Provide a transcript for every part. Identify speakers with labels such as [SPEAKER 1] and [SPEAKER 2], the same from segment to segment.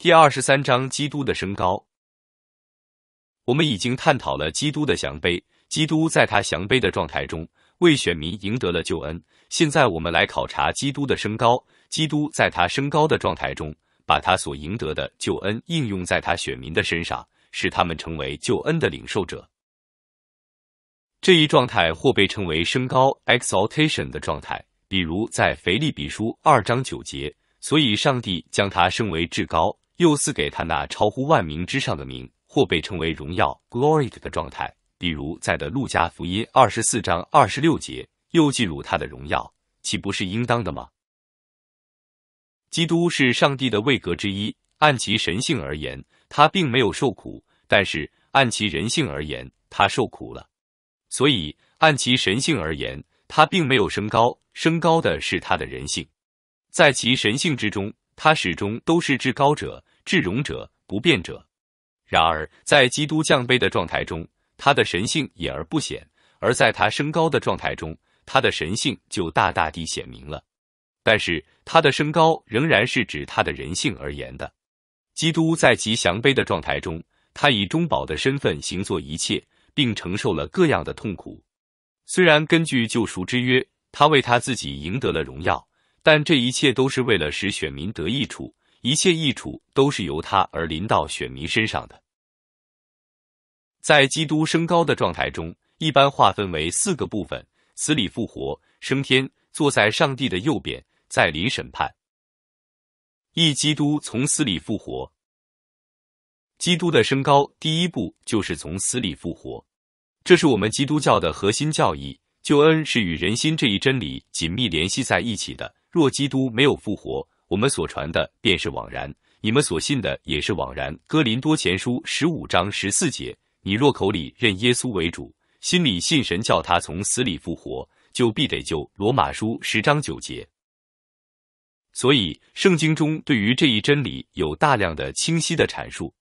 [SPEAKER 1] 第二十三章基督的升高。我们已经探讨了基督的降卑，基督在他降卑的状态中为选民赢得了救恩。现在我们来考察基督的升高，基督在他升高的状态中，把他所赢得的救恩应用在他选民的身上，使他们成为救恩的领受者。这一状态或被称为升高 （exaltation） 的状态，比如在腓立比书二章九节，所以上帝将他升为至高。又赐给他那超乎万名之上的名，或被称为荣耀 （glory） 的状态，比如在的路加福音二十四章二十六节，又进入他的荣耀，岂不是应当的吗？基督是上帝的位格之一，按其神性而言，他并没有受苦；但是按其人性而言，他受苦了。所以按其神性而言，他并没有升高，升高的是他的人性，在其神性之中，他始终都是至高者。至荣者、不变者。然而，在基督降卑的状态中，他的神性隐而不显；而在他升高的状态中，他的神性就大大地显明了。但是，他的升高仍然是指他的人性而言的。基督在其降卑的状态中，他以中保的身份行作一切，并承受了各样的痛苦。虽然根据救赎之约，他为他自己赢得了荣耀，但这一切都是为了使选民得益处。一切益处都是由他而临到选民身上的。在基督升高的状态中，一般划分为四个部分：死里复活、升天、坐在上帝的右边、在临审判。一、基督从死里复活。基督的升高第一步就是从死里复活，这是我们基督教的核心教义。救恩是与人心这一真理紧密联系在一起的。若基督没有复活，我们所传的便是枉然，你们所信的也是枉然。哥林多前书十五章十四节：你若口里认耶稣为主，心里信神叫他从死里复活，就必得救。罗马书十章九节。所以，圣经中对于这一真理有大量的清晰的阐述，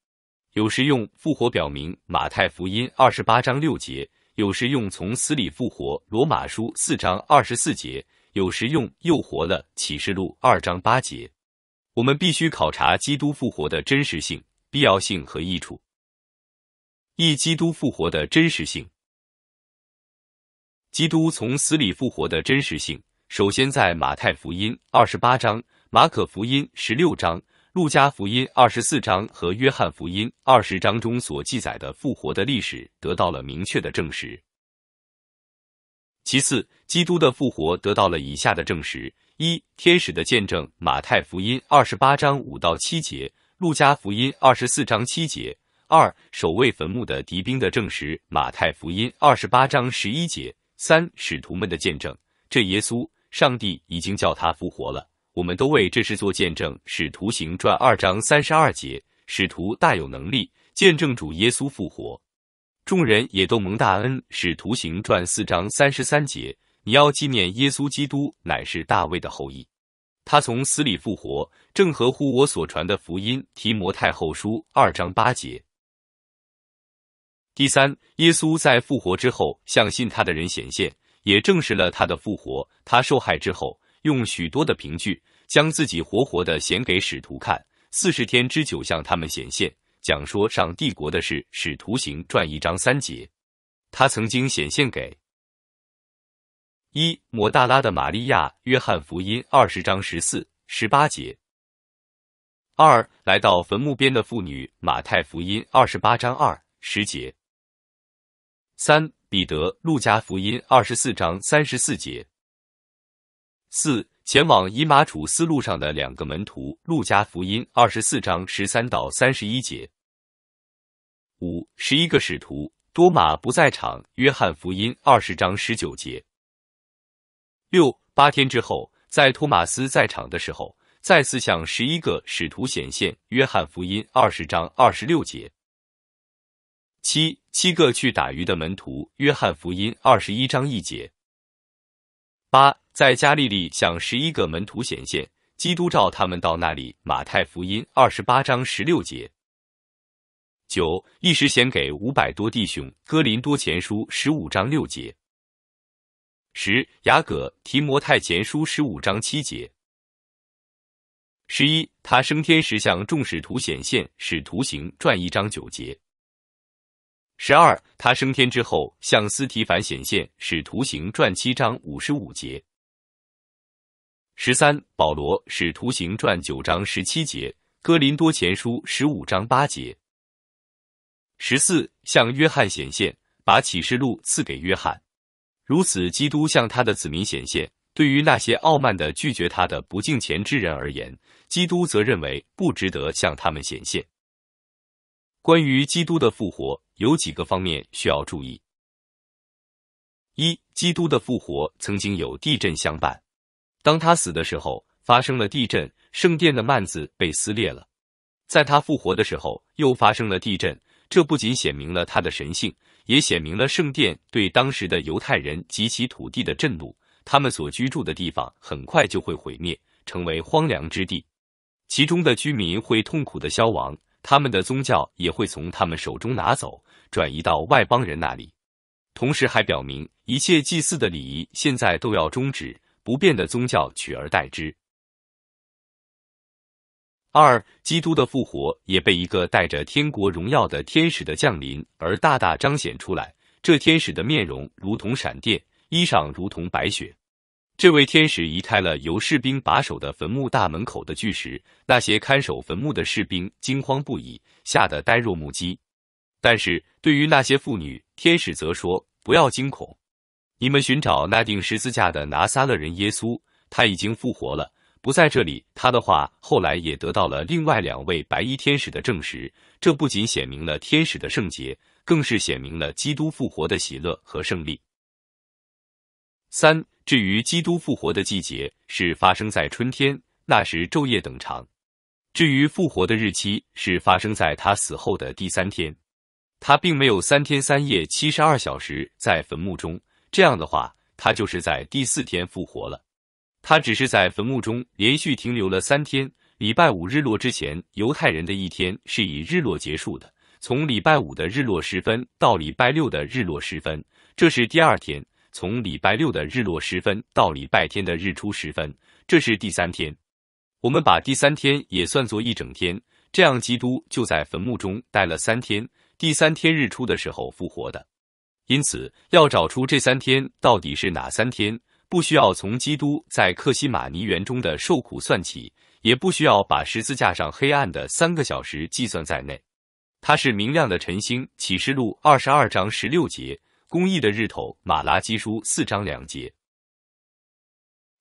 [SPEAKER 1] 有时用复活表明。马太福音二十八章六节，有时用从死里复活。罗马书四章二十四节。有时用又活了启示录二章八节，我们必须考察基督复活的真实性、必要性和益处。一、基督复活的真实性。基督从死里复活的真实性，首先在马太福音二十八章、马可福音十六章、路加福音二十四章和约翰福音二十章中所记载的复活的历史得到了明确的证实。其次，基督的复活得到了以下的证实：一、天使的见证，马太福音二十八章五到七节，路加福音二十四章七节；二、守卫坟墓的敌兵的证实，马太福音二十八章十一节；三、使徒们的见证，这耶稣，上帝已经叫他复活了，我们都为这事做见证。使徒行传二章三十二节，使徒大有能力见证主耶稣复活。众人也都蒙大恩，使徒行传四章三十三节，你要纪念耶稣基督乃是大卫的后裔，他从死里复活，正合乎我所传的福音。提摩太后书二章八节。第三，耶稣在复活之后向信他的人显现，也证实了他的复活。他受害之后，用许多的凭据将自己活活的显给使徒看，四十天之久向他们显现。讲说上帝国的事，使徒行传一章三节，他曾经显现给一抹大拉的玛利亚，约翰福音二十章十四、十八节；二来到坟墓边的妇女，马太福音二十八章二十节；三彼得，路加福音二十四章三十四节；四前往以马楚斯路上的两个门徒，路加福音二十四章十三到三十一节。五十一个使徒，多马不在场。约翰福音二十章十九节。六八天之后，在托马斯在场的时候，再次向十一个使徒显现。约翰福音二十章二十六节。七七个去打鱼的门徒。约翰福音二十一章一节。八在加利利向十一个门徒显现，基督召他们到那里。马太福音二十八章十六节。九一时显给五百多弟兄，哥林多前书十五章六节。十雅各提摩太前书十五章七节。十一，他升天时向众使徒显现，使徒行传一章九节。十二，他升天之后向斯提凡显现，使徒行传七章五十五节。十三，保罗使徒行传九章十七节，哥林多前书十五章八节。十四，向约翰显现，把启示录赐给约翰。如此，基督向他的子民显现。对于那些傲慢的拒绝他的不敬虔之人而言，基督则认为不值得向他们显现。关于基督的复活，有几个方面需要注意：一、基督的复活曾经有地震相伴，当他死的时候发生了地震，圣殿的幔子被撕裂了；在他复活的时候又发生了地震，这不仅显明了他的神性，也显明了圣殿对当时的犹太人及其土地的震怒。他们所居住的地方很快就会毁灭，成为荒凉之地，其中的居民会痛苦的消亡，他们的宗教也会从他们手中拿走，转移到外邦人那里。同时还表明，一切祭祀的礼仪现在都要终止，不变的宗教取而代之。二，基督的复活也被一个带着天国荣耀的天使的降临而大大彰显出来。这天使的面容如同闪电。衣裳如同白雪，这位天使移开了由士兵把守的坟墓大门口的巨石，那些看守坟墓的士兵惊慌不已，吓得呆若木鸡。但是对于那些妇女，天使则说：“不要惊恐，你们寻找那钉十字架的拿撒勒人耶稣，他已经复活了，不在这里。”他的话后来也得到了另外两位白衣天使的证实。这不仅显明了天使的圣洁，更是显明了基督复活的喜乐和胜利。三，至于基督复活的季节是发生在春天，那时昼夜等长；至于复活的日期是发生在他死后的第三天，他并没有三天三夜七十二小时在坟墓中。这样的话，他就是在第四天复活了。他只是在坟墓中连续停留了三天。礼拜五日落之前，犹太人的一天是以日落结束的，从礼拜五的日落时分到礼拜六的日落时分，这是第二天。从礼拜六的日落时分到礼拜天的日出时分，这是第三天。我们把第三天也算作一整天，这样基督就在坟墓中待了三天。第三天日出的时候复活的。因此，要找出这三天到底是哪三天，不需要从基督在克西马尼园中的受苦算起，也不需要把十字架上黑暗的三个小时计算在内。它是明亮的晨星，启示录二十二章十六节。公义的日头，马拉基书四章两节，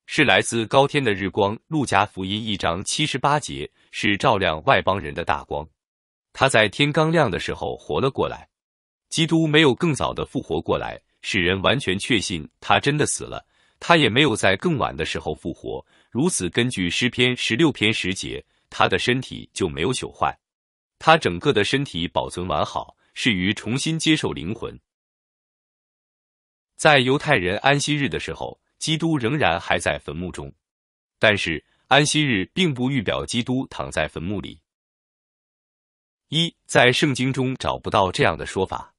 [SPEAKER 1] 是来自高天的日光。路加福音一章七十八节，是照亮外邦人的大光。他在天刚亮的时候活了过来。基督没有更早的复活过来，使人完全确信他真的死了。他也没有在更晚的时候复活。如此，根据诗篇十六篇十节，他的身体就没有朽坏，他整个的身体保存完好，适于重新接受灵魂。在犹太人安息日的时候，基督仍然还在坟墓中，但是安息日并不预表基督躺在坟墓里。一，在圣经中找不到这样的说法。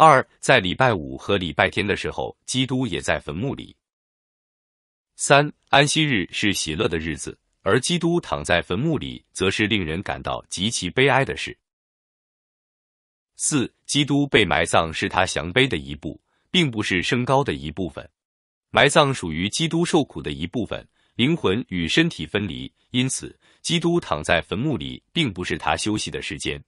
[SPEAKER 1] 二，在礼拜五和礼拜天的时候，基督也在坟墓里。三，安息日是喜乐的日子，而基督躺在坟墓里，则是令人感到极其悲哀的事。四，基督被埋葬是他降碑的一步。并不是升高的一部分，埋葬属于基督受苦的一部分，灵魂与身体分离，因此基督躺在坟墓里，并不是他休息的时间。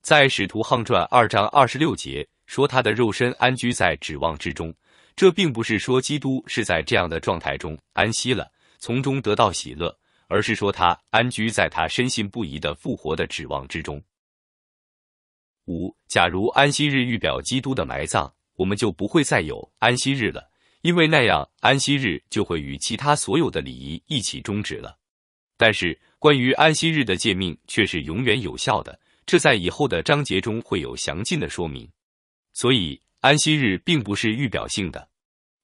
[SPEAKER 1] 在使徒行传二章二十六节说他的肉身安居在指望之中，这并不是说基督是在这样的状态中安息了，从中得到喜乐，而是说他安居在他深信不疑的复活的指望之中。五，假如安息日预表基督的埋葬。我们就不会再有安息日了，因为那样安息日就会与其他所有的礼仪一起终止了。但是关于安息日的诫命却是永远有效的，这在以后的章节中会有详尽的说明。所以安息日并不是预表性的。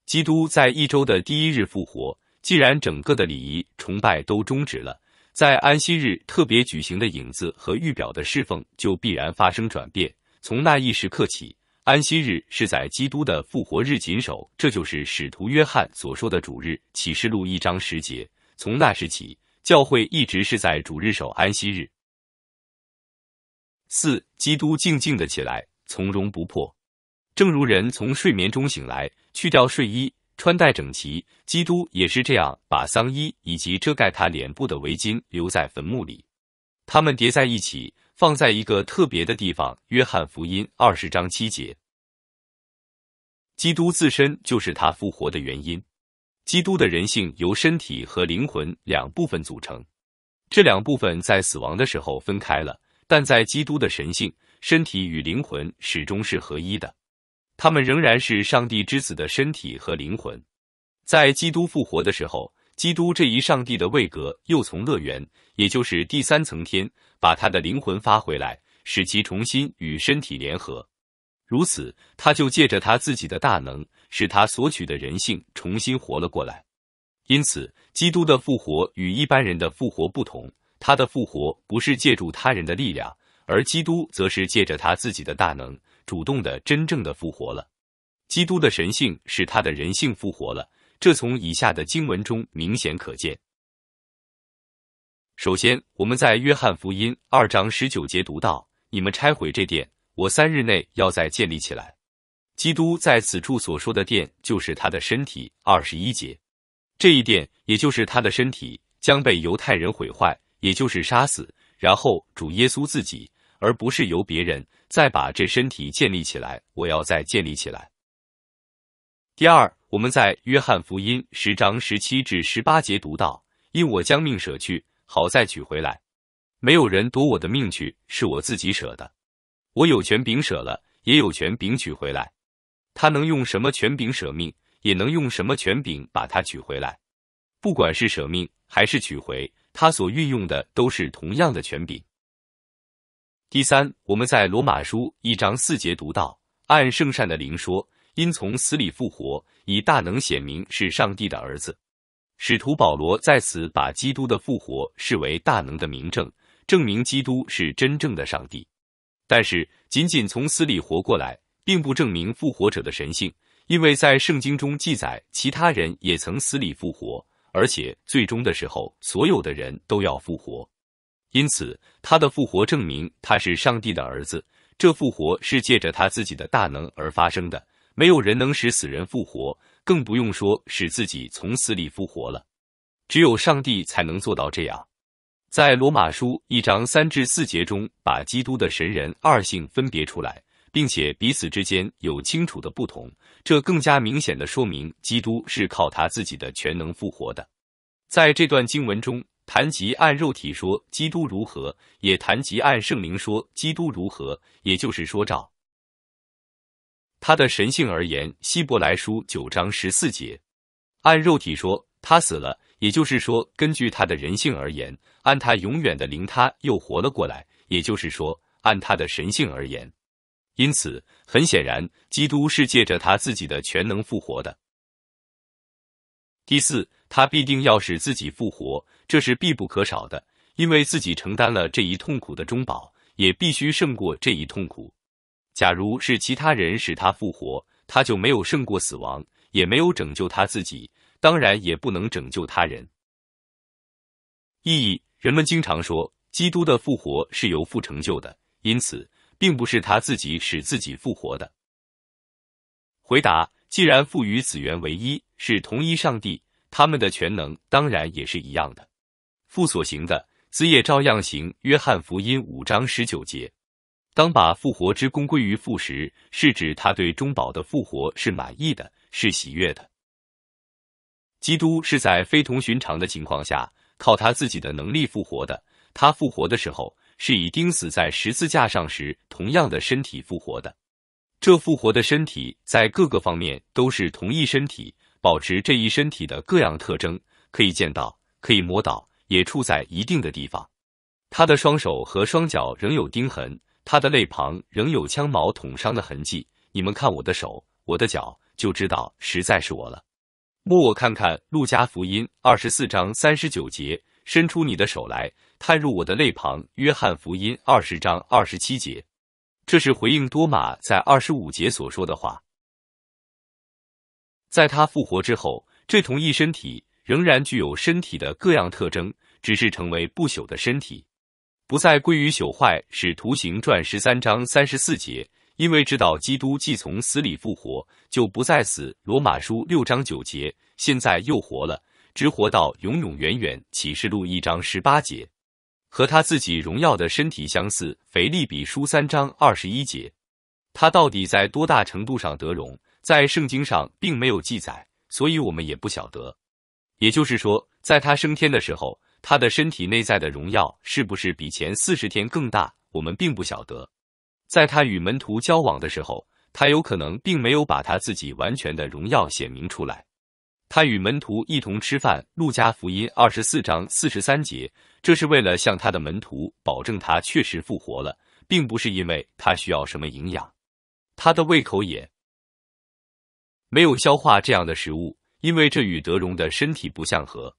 [SPEAKER 1] 基督在一周的第一日复活，既然整个的礼仪崇拜都终止了，在安息日特别举行的影子和预表的侍奉就必然发生转变。从那一时刻起。安息日是在基督的复活日谨守，这就是使徒约翰所说的主日。启示录一章十节。从那时起，教会一直是在主日守安息日。四，基督静静的起来，从容不迫，正如人从睡眠中醒来，去掉睡衣，穿戴整齐，基督也是这样，把丧衣以及遮盖他脸部的围巾留在坟墓里，他们叠在一起，放在一个特别的地方。约翰福音二十章七节。基督自身就是他复活的原因。基督的人性由身体和灵魂两部分组成，这两部分在死亡的时候分开了，但在基督的神性，身体与灵魂始终是合一的，他们仍然是上帝之子的身体和灵魂。在基督复活的时候，基督这一上帝的位格又从乐园，也就是第三层天，把他的灵魂发回来，使其重新与身体联合。如此，他就借着他自己的大能，使他所取的人性重新活了过来。因此，基督的复活与一般人的复活不同，他的复活不是借助他人的力量，而基督则是借着他自己的大能，主动的、真正的复活了。基督的神性使他的人性复活了，这从以下的经文中明显可见。首先，我们在约翰福音二章十九节读到：“你们拆毁这殿。”我三日内要再建立起来。基督在此处所说的殿，就是他的身体。二十一节，这一殿，也就是他的身体，将被犹太人毁坏，也就是杀死，然后主耶稣自己，而不是由别人再把这身体建立起来。我要再建立起来。第二，我们在约翰福音十章十七至十八节读到：因我将命舍去，好再取回来。没有人夺我的命去，是我自己舍的。我有权柄舍了，也有权柄取回来。他能用什么权柄舍命，也能用什么权柄把它取回来。不管是舍命还是取回，他所运用的都是同样的权柄。第三，我们在罗马书一章四节读到，按圣善的灵说，因从死里复活，以大能显明是上帝的儿子。使徒保罗在此把基督的复活视为大能的明证，证明基督是真正的上帝。但是，仅仅从死里活过来，并不证明复活者的神性，因为在圣经中记载，其他人也曾死里复活，而且最终的时候，所有的人都要复活。因此，他的复活证明他是上帝的儿子。这复活是借着他自己的大能而发生的，没有人能使死人复活，更不用说使自己从死里复活了。只有上帝才能做到这样。在罗马书一章三至四节中，把基督的神人二性分别出来，并且彼此之间有清楚的不同，这更加明显的说明基督是靠他自己的全能复活的。在这段经文中，谈及按肉体说基督如何，也谈及按圣灵说基督如何，也就是说照他的神性而言。希伯来书九章十四节，按肉体说他死了。也就是说，根据他的人性而言，按他永远的灵，他又活了过来。也就是说，按他的神性而言，因此很显然，基督是借着他自己的全能复活的。第四，他必定要使自己复活，这是必不可少的，因为自己承担了这一痛苦的中保，也必须胜过这一痛苦。假如是其他人使他复活，他就没有胜过死亡，也没有拯救他自己。当然也不能拯救他人。意义：人们经常说，基督的复活是由父成就的，因此并不是他自己使自己复活的。回答：既然父与子源为一，是同一上帝，他们的全能当然也是一样的。父所行的，子也照样行。约翰福音五章十九节。当把复活之功归于父时，是指他对中保的复活是满意的，是喜悦的。基督是在非同寻常的情况下，靠他自己的能力复活的。他复活的时候，是以钉死在十字架上时同样的身体复活的。这复活的身体在各个方面都是同一身体，保持这一身体的各样特征，可以见到，可以摸到，也处在一定的地方。他的双手和双脚仍有钉痕，他的肋旁仍有枪矛捅伤的痕迹。你们看我的手，我的脚，就知道实在是我了。摸我看看，《路加福音》二十四章三十九节，伸出你的手来，探入我的肋旁。《约翰福音》二十章二十七节，这是回应多马在二十五节所说的话。在他复活之后，这同一身体仍然具有身体的各样特征，只是成为不朽的身体，不再归于朽坏，使图形传十三章三十四节。因为知道基督既从死里复活，就不再死。罗马书六章九节，现在又活了，直活到永永远远。启示录一章十八节，和他自己荣耀的身体相似。腓利比书三章二十一节，他到底在多大程度上得荣，在圣经上并没有记载，所以我们也不晓得。也就是说，在他升天的时候，他的身体内在的荣耀是不是比前四十天更大，我们并不晓得。在他与门徒交往的时候，他有可能并没有把他自己完全的荣耀显明出来。他与门徒一同吃饭，《路加福音》二十四章四十三节，这是为了向他的门徒保证他确实复活了，并不是因为他需要什么营养，他的胃口也没有消化这样的食物，因为这与德荣的身体不相合。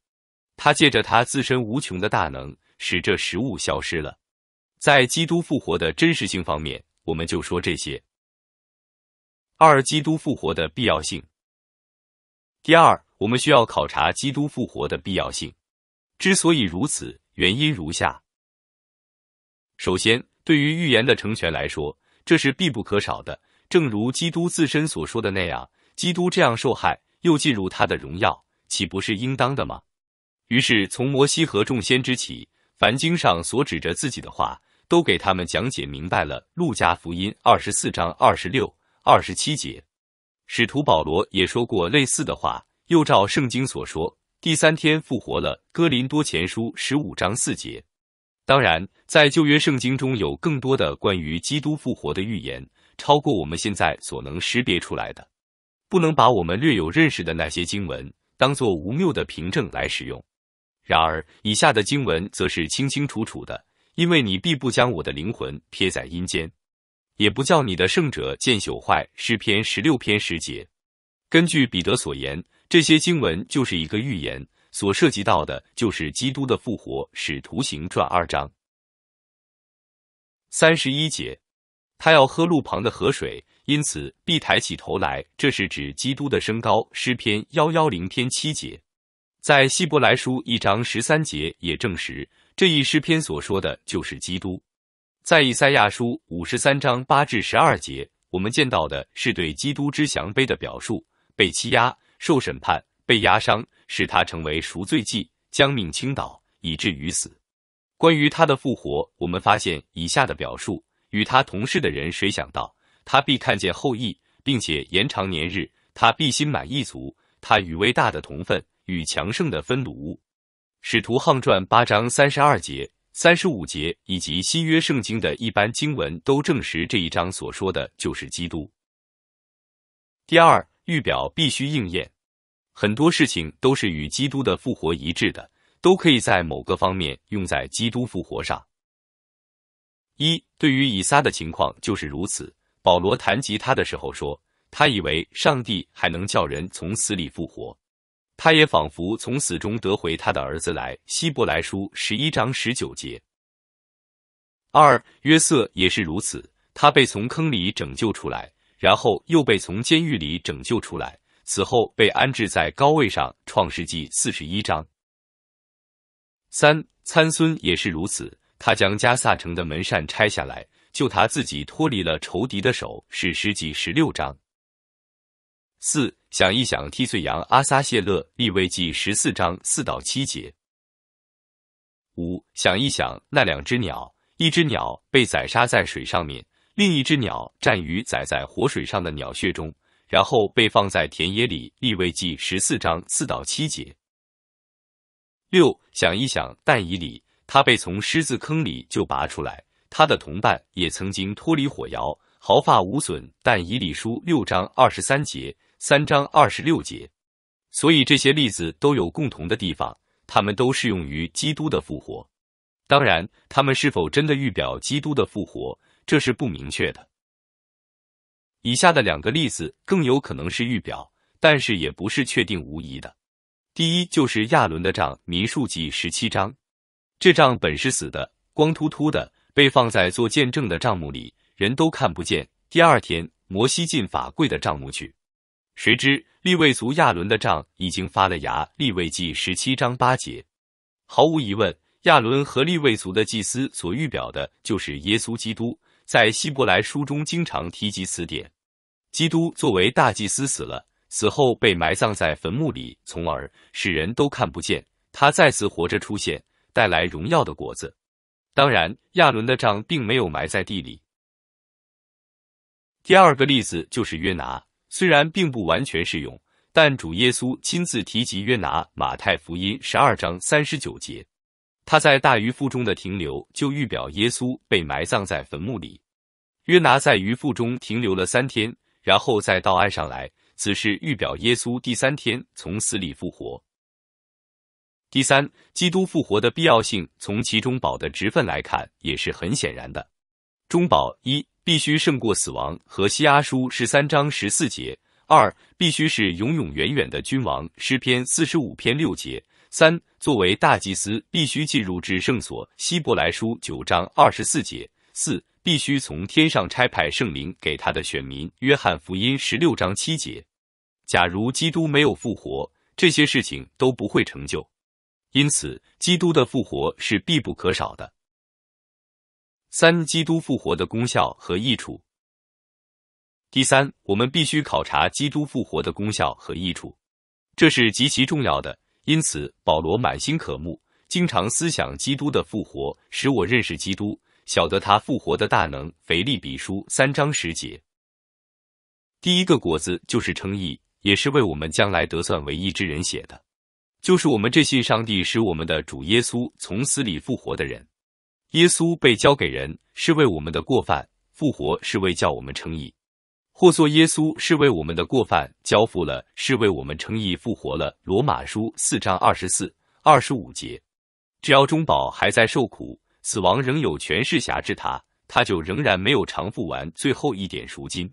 [SPEAKER 1] 他借着他自身无穷的大能，使这食物消失了。在基督复活的真实性方面，我们就说这些。二、基督复活的必要性。第二，我们需要考察基督复活的必要性。之所以如此，原因如下：首先，对于预言的成全来说，这是必不可少的。正如基督自身所说的那样，基督这样受害，又进入他的荣耀，岂不是应当的吗？于是，从摩西和众先知起，凡经上所指着自己的话。都给他们讲解明白了。路加福音二十四章二十六、二十七节，使徒保罗也说过类似的话，又照圣经所说，第三天复活了。哥林多前书十五章四节。当然，在旧约圣经中有更多的关于基督复活的预言，超过我们现在所能识别出来的。不能把我们略有认识的那些经文当做无谬的凭证来使用。然而，以下的经文则是清清楚楚的。因为你必不将我的灵魂撇在阴间，也不叫你的圣者见朽坏。诗篇十六篇十节。根据彼得所言，这些经文就是一个预言，所涉及到的就是基督的复活。使徒行传二章三十一节，他要喝路旁的河水，因此必抬起头来。这是指基督的升高。诗篇幺幺零篇七节，在希伯来书一章十三节也证实。这一诗篇所说的就是基督，在以赛亚书五十三章八至十二节，我们见到的是对基督之降卑的表述：被欺压、受审判、被压伤，使他成为赎罪祭，将命倾倒，以至于死。关于他的复活，我们发现以下的表述：与他同事的人，谁想到他必看见后裔，并且延长年日；他必心满意足；他与伟大的同分，与强盛的分卤。使徒行传八章三十二节、三十五节以及新约圣经的一般经文都证实这一章所说的就是基督。第二，预表必须应验，很多事情都是与基督的复活一致的，都可以在某个方面用在基督复活上。一，对于以撒的情况就是如此。保罗谈及他的时候说，他以为上帝还能叫人从死里复活。他也仿佛从死中得回他的儿子来。希伯来书十一章十九节。二约瑟也是如此，他被从坑里拯救出来，然后又被从监狱里拯救出来，此后被安置在高位上。创世纪四十一章。三参孙也是如此，他将加萨城的门扇拆下来，救他自己脱离了仇敌的手。是诗记十六章。四想一想，替罪羊阿撒谢勒立位记十四章四到七节。五想一想，那两只鸟，一只鸟被宰杀在水上面，另一只鸟站于宰在活水上的鸟穴中，然后被放在田野里。立位记十四章四到七节。六想一想，但以里他被从狮子坑里就拔出来，他的同伴也曾经脱离火窑，毫发无损。但以理书六章二十三节。三章二十六节，所以这些例子都有共同的地方，他们都适用于基督的复活。当然，他们是否真的预表基督的复活，这是不明确的。以下的两个例子更有可能是预表，但是也不是确定无疑的。第一就是亚伦的杖，民数记十七章，这杖本是死的，光秃秃的，被放在做见证的帐幕里，人都看不见。第二天，摩西进法柜的帐幕去。谁知利未族亚伦的账已经发了芽。利未记十七章八节，毫无疑问，亚伦和利未族的祭司所预表的就是耶稣基督。在希伯来书中经常提及此点。基督作为大祭司死了，死后被埋葬在坟墓里，从而使人都看不见他再次活着出现，带来荣耀的果子。当然，亚伦的杖并没有埋在地里。第二个例子就是约拿，虽然并不完全适用，但主耶稣亲自提及约拿。马太福音十二章三十九节，他在大鱼腹中的停留，就预表耶稣被埋葬在坟墓里。约拿在鱼腹中停留了三天，然后再到岸上来，此事预表耶稣第三天从死里复活。第三，基督复活的必要性，从其中宝的职分来看，也是很显然的。中保一必须胜过死亡，和西阿书十三章十四节；二必须是永永远远的君王，诗篇四十五篇六节；三作为大祭司，必须进入至圣所，希伯来书九章二十四节；四必须从天上差派圣灵给他的选民，约翰福音十六章七节。假如基督没有复活，这些事情都不会成就。因此，基督的复活是必不可少的。三、基督复活的功效和益处。第三，我们必须考察基督复活的功效和益处，这是极其重要的。因此，保罗满心渴慕，经常思想基督的复活，使我认识基督，晓得他复活的大能。腓利比书三章十节。第一个果子就是称义，也是为我们将来得算为义之人写的。就是我们这信上帝使我们的主耶稣从死里复活的人，耶稣被交给人是为我们的过犯，复活是为叫我们称义；或说耶稣是为我们的过犯交付了，是为我们称义复活了。罗马书四章二十四、二十五节。只要中保还在受苦，死亡仍有权势辖制他，他就仍然没有偿付完最后一点赎金。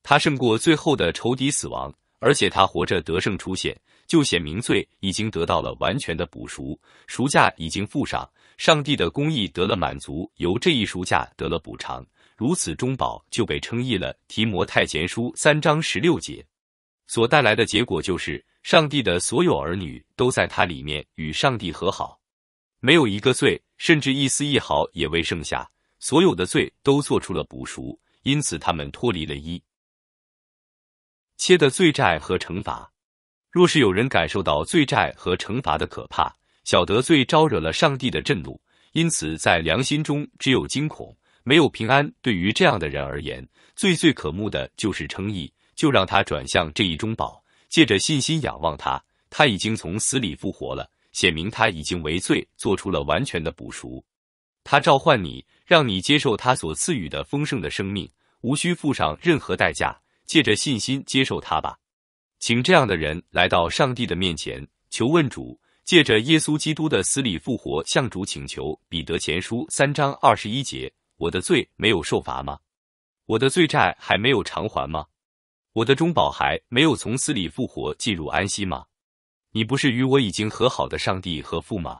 [SPEAKER 1] 他胜过最后的仇敌死亡，而且他活着得胜出现。就显明罪已经得到了完全的补赎，赎价已经付上，上帝的公义得了满足，由这一赎价得了补偿，如此中保就被称义了。提摩太前书三章十六节所带来的结果就是，上帝的所有儿女都在他里面与上帝和好，没有一个罪，甚至一丝一毫也未剩下，所有的罪都做出了补赎，因此他们脱离了一切的罪债和惩罚。若是有人感受到罪债和惩罚的可怕，晓得罪招惹了上帝的震怒，因此在良心中只有惊恐，没有平安。对于这样的人而言，最最可慕的就是称义，就让他转向这一中宝，借着信心仰望他，他已经从死里复活了，显明他已经为罪做出了完全的补赎。他召唤你，让你接受他所赐予的丰盛的生命，无需付上任何代价，借着信心接受他吧。请这样的人来到上帝的面前，求问主，借着耶稣基督的死里复活，向主请求。彼得前书三章二十一节：我的罪没有受罚吗？我的罪债还没有偿还吗？我的中保还没有从死里复活，进入安息吗？你不是与我已经和好的上帝和父吗？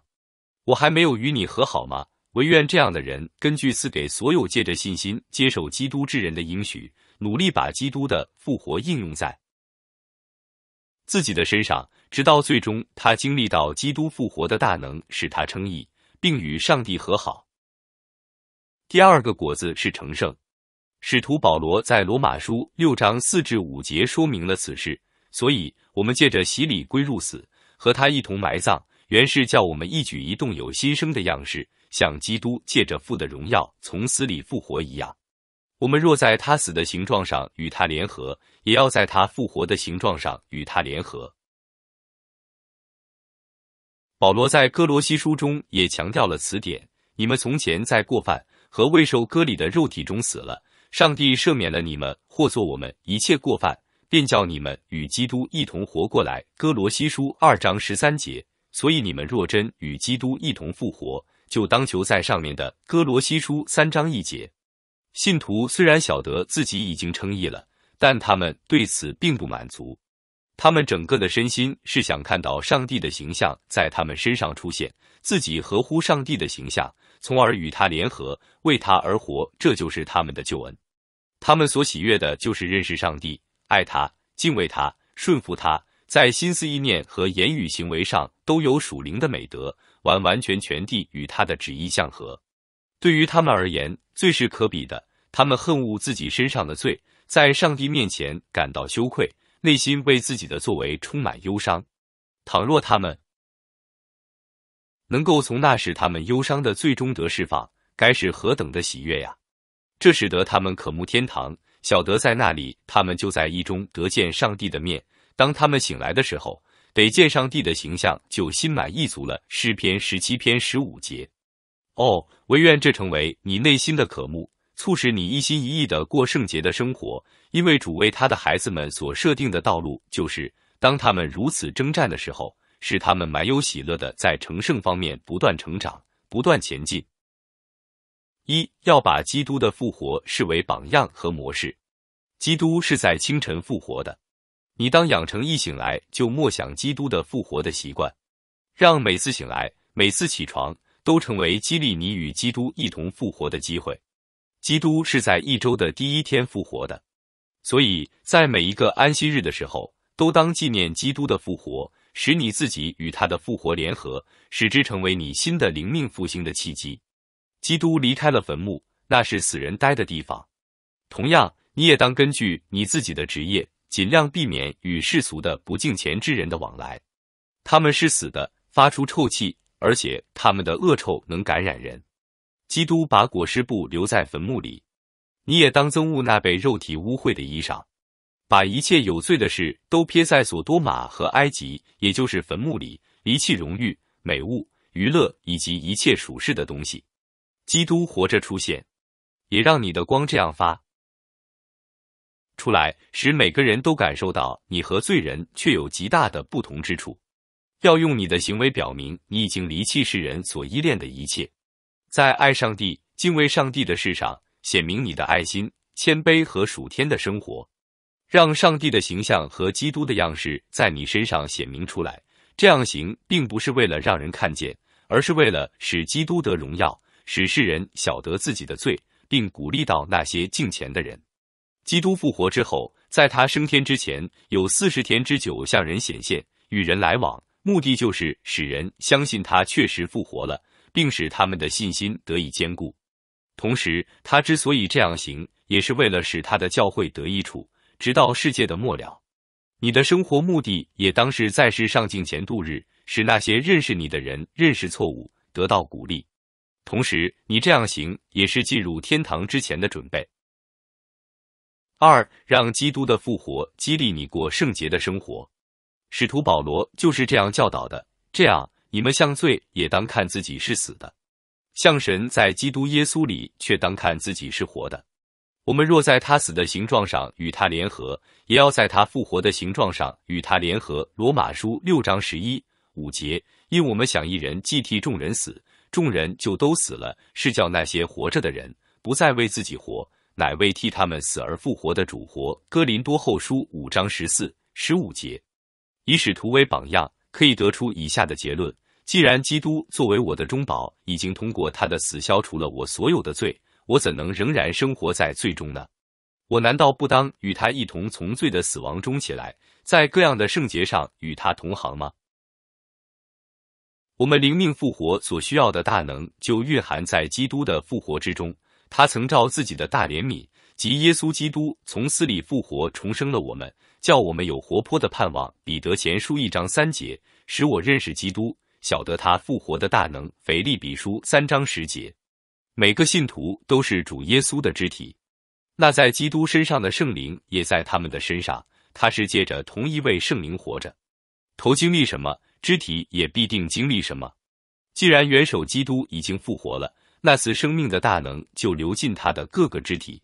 [SPEAKER 1] 我还没有与你和好吗？唯愿这样的人根据赐给所有借着信心接受基督之人的应许，努力把基督的复活应用在。自己的身上，直到最终他经历到基督复活的大能，使他称义，并与上帝和好。第二个果子是成圣。使徒保罗在罗马书六章四至五节说明了此事。所以，我们借着洗礼归入死，和他一同埋葬，原是叫我们一举一动有新生的样式，像基督借着父的荣耀从死里复活一样。我们若在他死的形状上与他联合，也要在他复活的形状上与他联合。保罗在哥罗西书中也强调了此点：你们从前在过犯和未受割礼的肉体中死了，上帝赦免了你们，或作我们一切过犯，便叫你们与基督一同活过来。哥罗西书二章十三节。所以你们若真与基督一同复活，就当求在上面的。哥罗西书三章一节。信徒虽然晓得自己已经称义了，但他们对此并不满足。他们整个的身心是想看到上帝的形象在他们身上出现，自己合乎上帝的形象，从而与他联合，为他而活。这就是他们的救恩。他们所喜悦的就是认识上帝，爱他，敬畏他，顺服他，在心思意念和言语行为上都有属灵的美德，完完全全地与他的旨意相合。对于他们而言，最是可比的。他们恨恶自己身上的罪，在上帝面前感到羞愧，内心为自己的作为充满忧伤。倘若他们能够从那使他们忧伤的最终得释放，该是何等的喜悦呀！这使得他们渴慕天堂，晓得在那里，他们就在意中得见上帝的面。当他们醒来的时候，得见上帝的形象，就心满意足了。诗篇十七篇十五节。哦，唯愿这成为你内心的渴慕，促使你一心一意的过圣洁的生活。因为主为他的孩子们所设定的道路，就是当他们如此征战的时候，使他们满有喜乐的在成圣方面不断成长、不断前进。一要把基督的复活视为榜样和模式。基督是在清晨复活的。你当养成一醒来就默想基督的复活的习惯，让每次醒来、每次起床都成为激励你与基督一同复活的机会。基督是在一周的第一天复活的，所以在每一个安息日的时候，都当纪念基督的复活，使你自己与他的复活联合，使之成为你新的灵命复兴的契机。基督离开了坟墓，那是死人待的地方。同样，你也当根据你自己的职业。尽量避免与世俗的不敬虔之人的往来，他们是死的，发出臭气，而且他们的恶臭能感染人。基督把裹尸布留在坟墓里，你也当憎恶那被肉体污秽的衣裳，把一切有罪的事都撇在索多玛和埃及，也就是坟墓里，离弃荣誉、美物、娱乐以及一切属世的东西。基督活着出现，也让你的光这样发。出来，使每个人都感受到你和罪人却有极大的不同之处。要用你的行为表明你已经离弃世人所依恋的一切，在爱上帝、敬畏上帝的事上显明你的爱心、谦卑和属天的生活，让上帝的形象和基督的样式在你身上显明出来。这样行，并不是为了让人看见，而是为了使基督得荣耀，使世人晓得自己的罪，并鼓励到那些敬虔的人。基督复活之后，在他升天之前，有四十天之久向人显现，与人来往，目的就是使人相信他确实复活了，并使他们的信心得以坚固。同时，他之所以这样行，也是为了使他的教会得益处，直到世界的末了。你的生活目的也当是在世上敬前度日，使那些认识你的人认识错误，得到鼓励。同时，你这样行也是进入天堂之前的准备。二，让基督的复活激励你过圣洁的生活。使徒保罗就是这样教导的。这样，你们向罪也当看自己是死的，向神在基督耶稣里却当看自己是活的。我们若在他死的形状上与他联合，也要在他复活的形状上与他联合。罗马书六章十一五节。因我们想一人既替众人死，众人就都死了，是叫那些活着的人不再为自己活。乃为替他们死而复活的主活。哥林多后书五章十四、十五节，以使徒为榜样，可以得出以下的结论：既然基督作为我的中保，已经通过他的死消除了我所有的罪，我怎能仍然生活在罪中呢？我难道不当与他一同从罪的死亡中起来，在各样的圣洁上与他同行吗？我们灵命复活所需要的大能，就蕴含在基督的复活之中。他曾照自己的大怜悯，及耶稣基督从死里复活，重生了我们，叫我们有活泼的盼望。彼得前书一章三节，使我认识基督，晓得他复活的大能。腓利比书三章十节，每个信徒都是主耶稣的肢体，那在基督身上的圣灵也在他们的身上，他是借着同一位圣灵活着。头经历什么，肢体也必定经历什么。既然元首基督已经复活了。那次生命的大能就流进他的各个肢体，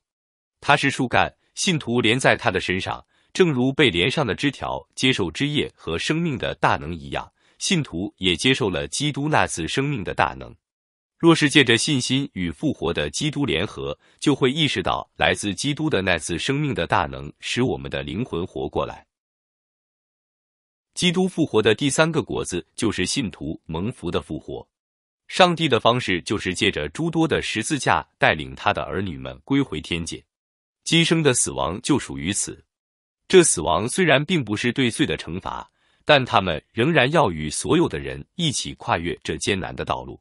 [SPEAKER 1] 他是树干，信徒连在他的身上，正如被连上的枝条接受枝叶和生命的大能一样，信徒也接受了基督那次生命的大能。若是借着信心与复活的基督联合，就会意识到来自基督的那次生命的大能使我们的灵魂活过来。基督复活的第三个果子就是信徒蒙福的复活。上帝的方式就是借着诸多的十字架带领他的儿女们归回天界。今生的死亡就属于此。这死亡虽然并不是对罪的惩罚，但他们仍然要与所有的人一起跨越这艰难的道路。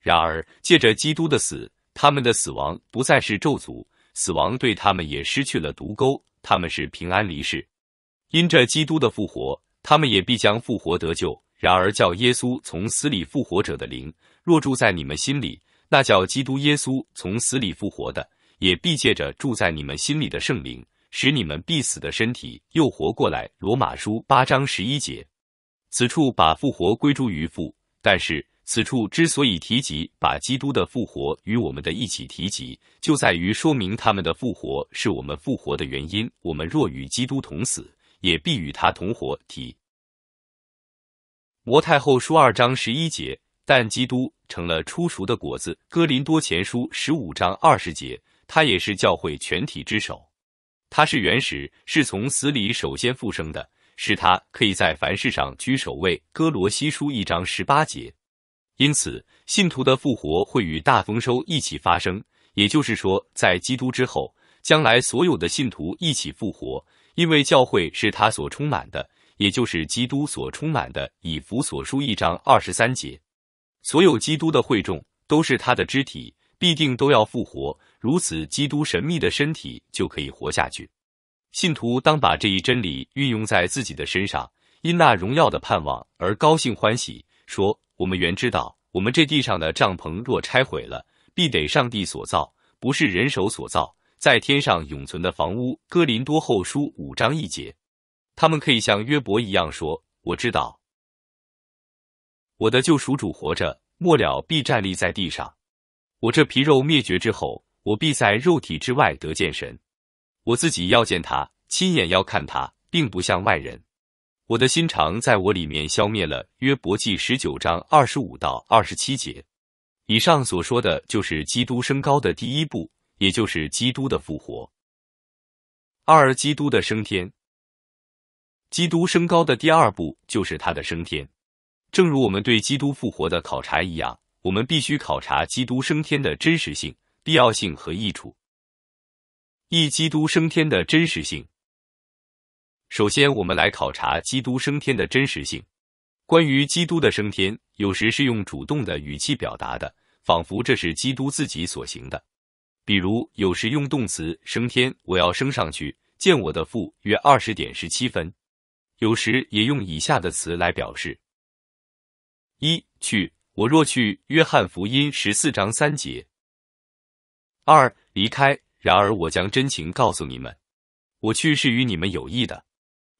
[SPEAKER 1] 然而，借着基督的死，他们的死亡不再是咒诅，死亡对他们也失去了毒钩，他们是平安离世。因着基督的复活，他们也必将复活得救。然而，叫耶稣从死里复活者的灵，若住在你们心里，那叫基督耶稣从死里复活的，也必借着住在你们心里的圣灵，使你们必死的身体又活过来。罗马书八章十一节。此处把复活归诸于父，但是此处之所以提及把基督的复活与我们的一起提及，就在于说明他们的复活是我们复活的原因。我们若与基督同死，也必与他同活。体。摩太后书二章十一节，但基督成了出熟的果子。哥林多前书十五章二十节，他也是教会全体之首。他是原始，是从死里首先复生的，使他可以在凡事上居首位。哥罗西书一章十八节。因此，信徒的复活会与大丰收一起发生，也就是说，在基督之后，将来所有的信徒一起复活，因为教会是他所充满的。也就是基督所充满的，以弗所书一章二十三节，所有基督的会众都是他的肢体，必定都要复活。如此，基督神秘的身体就可以活下去。信徒当把这一真理运用在自己的身上，因那荣耀的盼望而高兴欢喜，说：我们原知道，我们这地上的帐篷若拆毁了，必得上帝所造，不是人手所造，在天上永存的房屋。哥林多后书五章一节。他们可以像约伯一样说：“我知道，我的救赎主活着，末了必站立在地上。我这皮肉灭绝之后，我必在肉体之外得见神。我自己要见他，亲眼要看他，并不像外人。我的心肠在我里面消灭了。”约伯记十九章二十五到二十七节。以上所说的就是基督升高的第一步，也就是基督的复活。二、基督的升天。基督升高的第二步就是他的升天，正如我们对基督复活的考察一样，我们必须考察基督升天的真实性、必要性和益处。一、基督升天的真实性。首先，我们来考察基督升天的真实性。关于基督的升天，有时是用主动的语气表达的，仿佛这是基督自己所行的；比如，有时用动词“升天”，我要升上去见我的父，约二十点十七分。有时也用以下的词来表示：一去，我若去，约翰福音十四章三节；二离开，然而我将真情告诉你们，我去是与你们有益的，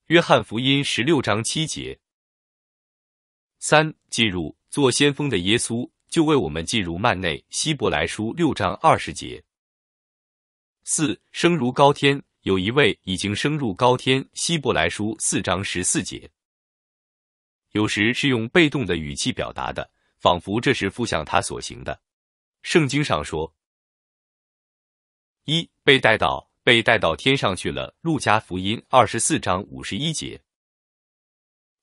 [SPEAKER 1] 约翰福音十六章七节；三进入，做先锋的耶稣就为我们进入幔内，希伯来书六章二十节；四升如高天。有一位已经升入高天，希伯来书四章十四节。有时是用被动的语气表达的，仿佛这是负向他所行的。圣经上说：一被带到，被带到天上去了。路加福音二十四章五十一节。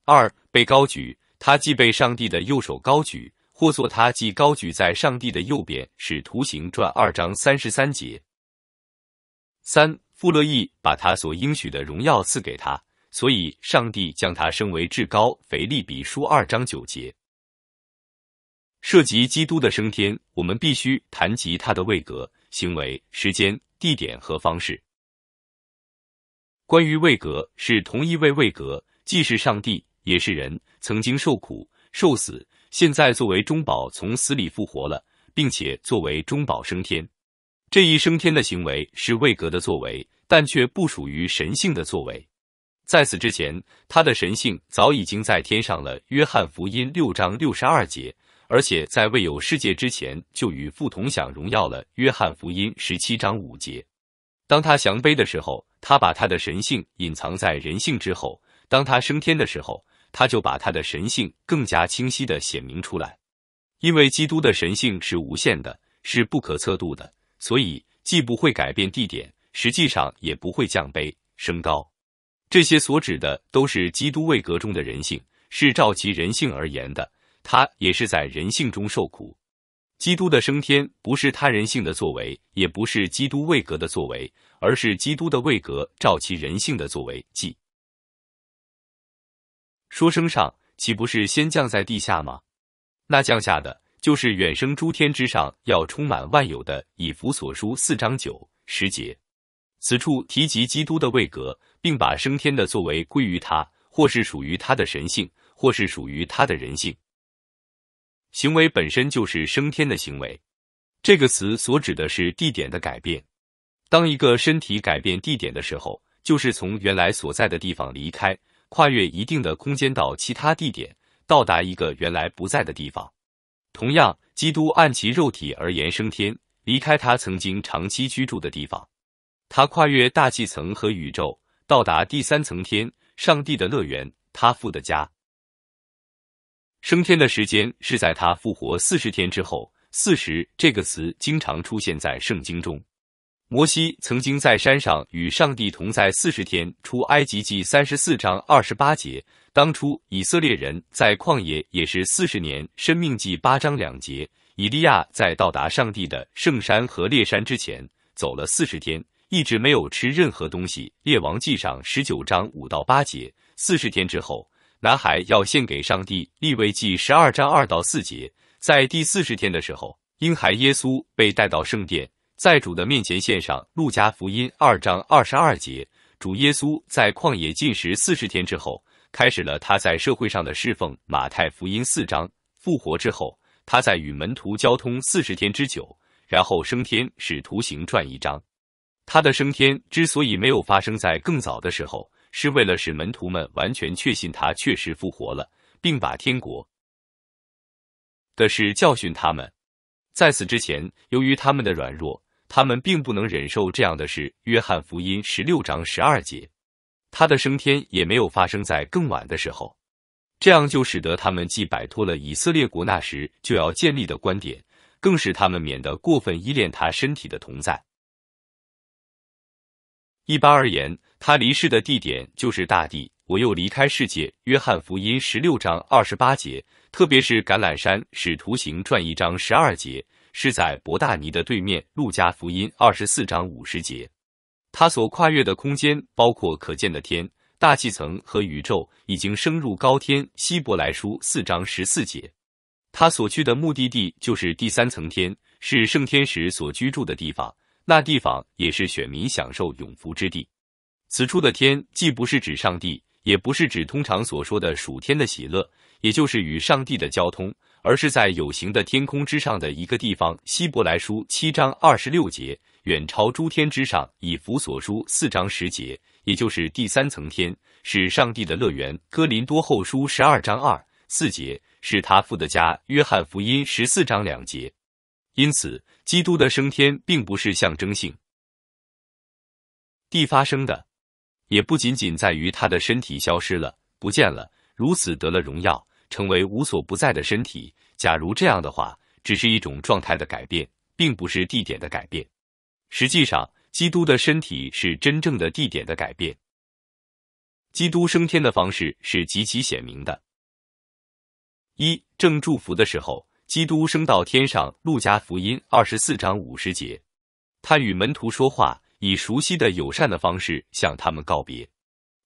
[SPEAKER 1] 二被高举，他既被上帝的右手高举，或作他既高举在上帝的右边，使图形传二章三十三节。三。富勒义把他所应许的荣耀赐给他，所以上帝将他升为至高。腓利比书二章九节。涉及基督的升天，我们必须谈及他的位格、行为、时间、地点和方式。关于位格，是同一位位格，既是上帝，也是人，曾经受苦、受死，现在作为中保从死里复活了，并且作为中保升天。这一升天的行为是位格的作为，但却不属于神性的作为。在此之前，他的神性早已经在天上了。约翰福音六章六十二节，而且在未有世界之前就与父同享荣耀了。约翰福音十七章五节。当他降卑的时候，他把他的神性隐藏在人性之后；当他升天的时候，他就把他的神性更加清晰的显明出来。因为基督的神性是无限的，是不可测度的。所以，既不会改变地点，实际上也不会降卑升高。这些所指的都是基督位格中的人性，是照其人性而言的。他也是在人性中受苦。基督的升天不是他人性的作为，也不是基督位格的作为，而是基督的位格照其人性的作为，即说升上，岂不是先降在地下吗？那降下的就是远升诸天之上，要充满万有的以弗所书四章九十节。此处提及基督的位格，并把升天的作为归于他，或是属于他的神性，或是属于他的人性。行为本身就是升天的行为。这个词所指的是地点的改变。当一个身体改变地点的时候，就是从原来所在的地方离开，跨越一定的空间到其他地点，到达一个原来不在的地方。同样，基督按其肉体而言升天，离开他曾经长期居住的地方。他跨越大气层和宇宙，到达第三层天，上帝的乐园，他父的家。升天的时间是在他复活四十天之后。四十这个词经常出现在圣经中。摩西曾经在山上与上帝同在四十天，出埃及记三十四章二十八节。当初以色列人在旷野也是四十年，生命记八章两节。以利亚在到达上帝的圣山和烈山之前，走了四十天，一直没有吃任何东西。列王记上十九章五到八节。四十天之后，男孩要献给上帝。立位记十二章二到四节。在第四十天的时候，婴孩耶稣被带到圣殿，在主的面前献上。路加福音二章二十二节，主耶稣在旷野进食四十天之后，开始了他在社会上的侍奉。马太福音四章，复活之后，他在与门徒交通四十天之久，然后升天。使徒行传一章，他的升天之所以没有发生在更早的时候，是为了使门徒们完全确信他确实复活了，并把天国。的是教训他们，在此之前，由于他们的软弱，他们并不能忍受这样的事。约翰福音十六章十二节，他的升天也没有发生在更晚的时候，这样就使得他们既摆脱了以色列国那时就要建立的观点，更使他们免得过分依恋他身体的同在。一般而言，他离世的地点就是大地。我又离开世界。约翰福音十六章二十八节，特别是橄榄山使徒行传一章十二节，是在伯大尼的对面。路加福音二十四章五十节，他所跨越的空间包括可见的天、大气层和宇宙，已经升入高天。希伯来书四章十四节，他所去的目的地就是第三层天，是圣天使所居住的地方，那地方也是选民享受永福之地。此处的天，既不是指上帝。也不是指通常所说的属天的喜乐，也就是与上帝的交通，而是在有形的天空之上的一个地方。希伯来书七章二十六节，远超诸天之上。以弗所书四章十节，也就是第三层天，是上帝的乐园。哥林多后书十二章二四节，是他父的家。约翰福音十四章两节。因此，基督的升天并不是象征性地发生的。也不仅仅在于他的身体消失了、不见了，如此得了荣耀，成为无所不在的身体。假如这样的话，只是一种状态的改变，并不是地点的改变。实际上，基督的身体是真正的地点的改变。基督升天的方式是极其显明的：一正祝福的时候，基督升到天上。路加福音二十四章五十节，他与门徒说话。以熟悉的友善的方式向他们告别，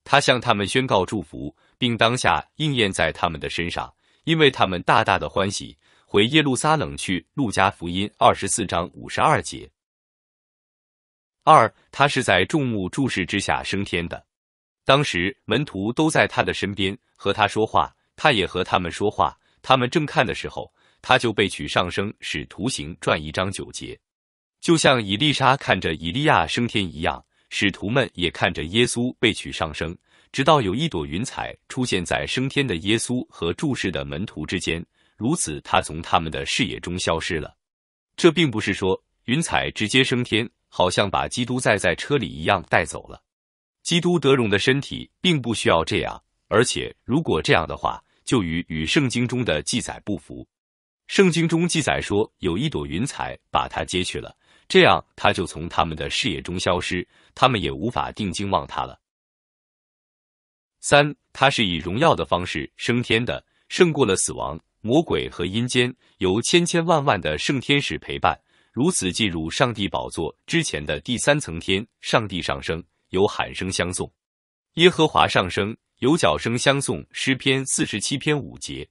[SPEAKER 1] 他向他们宣告祝福，并当下应验在他们的身上，因为他们大大的欢喜，回耶路撒冷去。路加福音二十四章五十二节。二，他是在众目注视之下升天的，当时门徒都在他的身边和他说话，他也和他们说话。他们正看的时候，他就被取上升，使图形转一章九节。就像以丽莎看着以利亚升天一样，使徒们也看着耶稣被取上升，直到有一朵云彩出现在升天的耶稣和注视的门徒之间，如此他从他们的视野中消失了。这并不是说云彩直接升天，好像把基督载在车里一样带走了。基督得荣的身体并不需要这样，而且如果这样的话，就与与圣经中的记载不符。圣经中记载说，有一朵云彩把他接去了。这样，他就从他们的视野中消失，他们也无法定睛望他了。三，他是以荣耀的方式升天的，胜过了死亡、魔鬼和阴间，由千千万万的圣天使陪伴，如此进入上帝宝座之前的第三层天。上帝上升，有喊声相送，耶和华上升，有角声相送，诗篇四十七篇五节。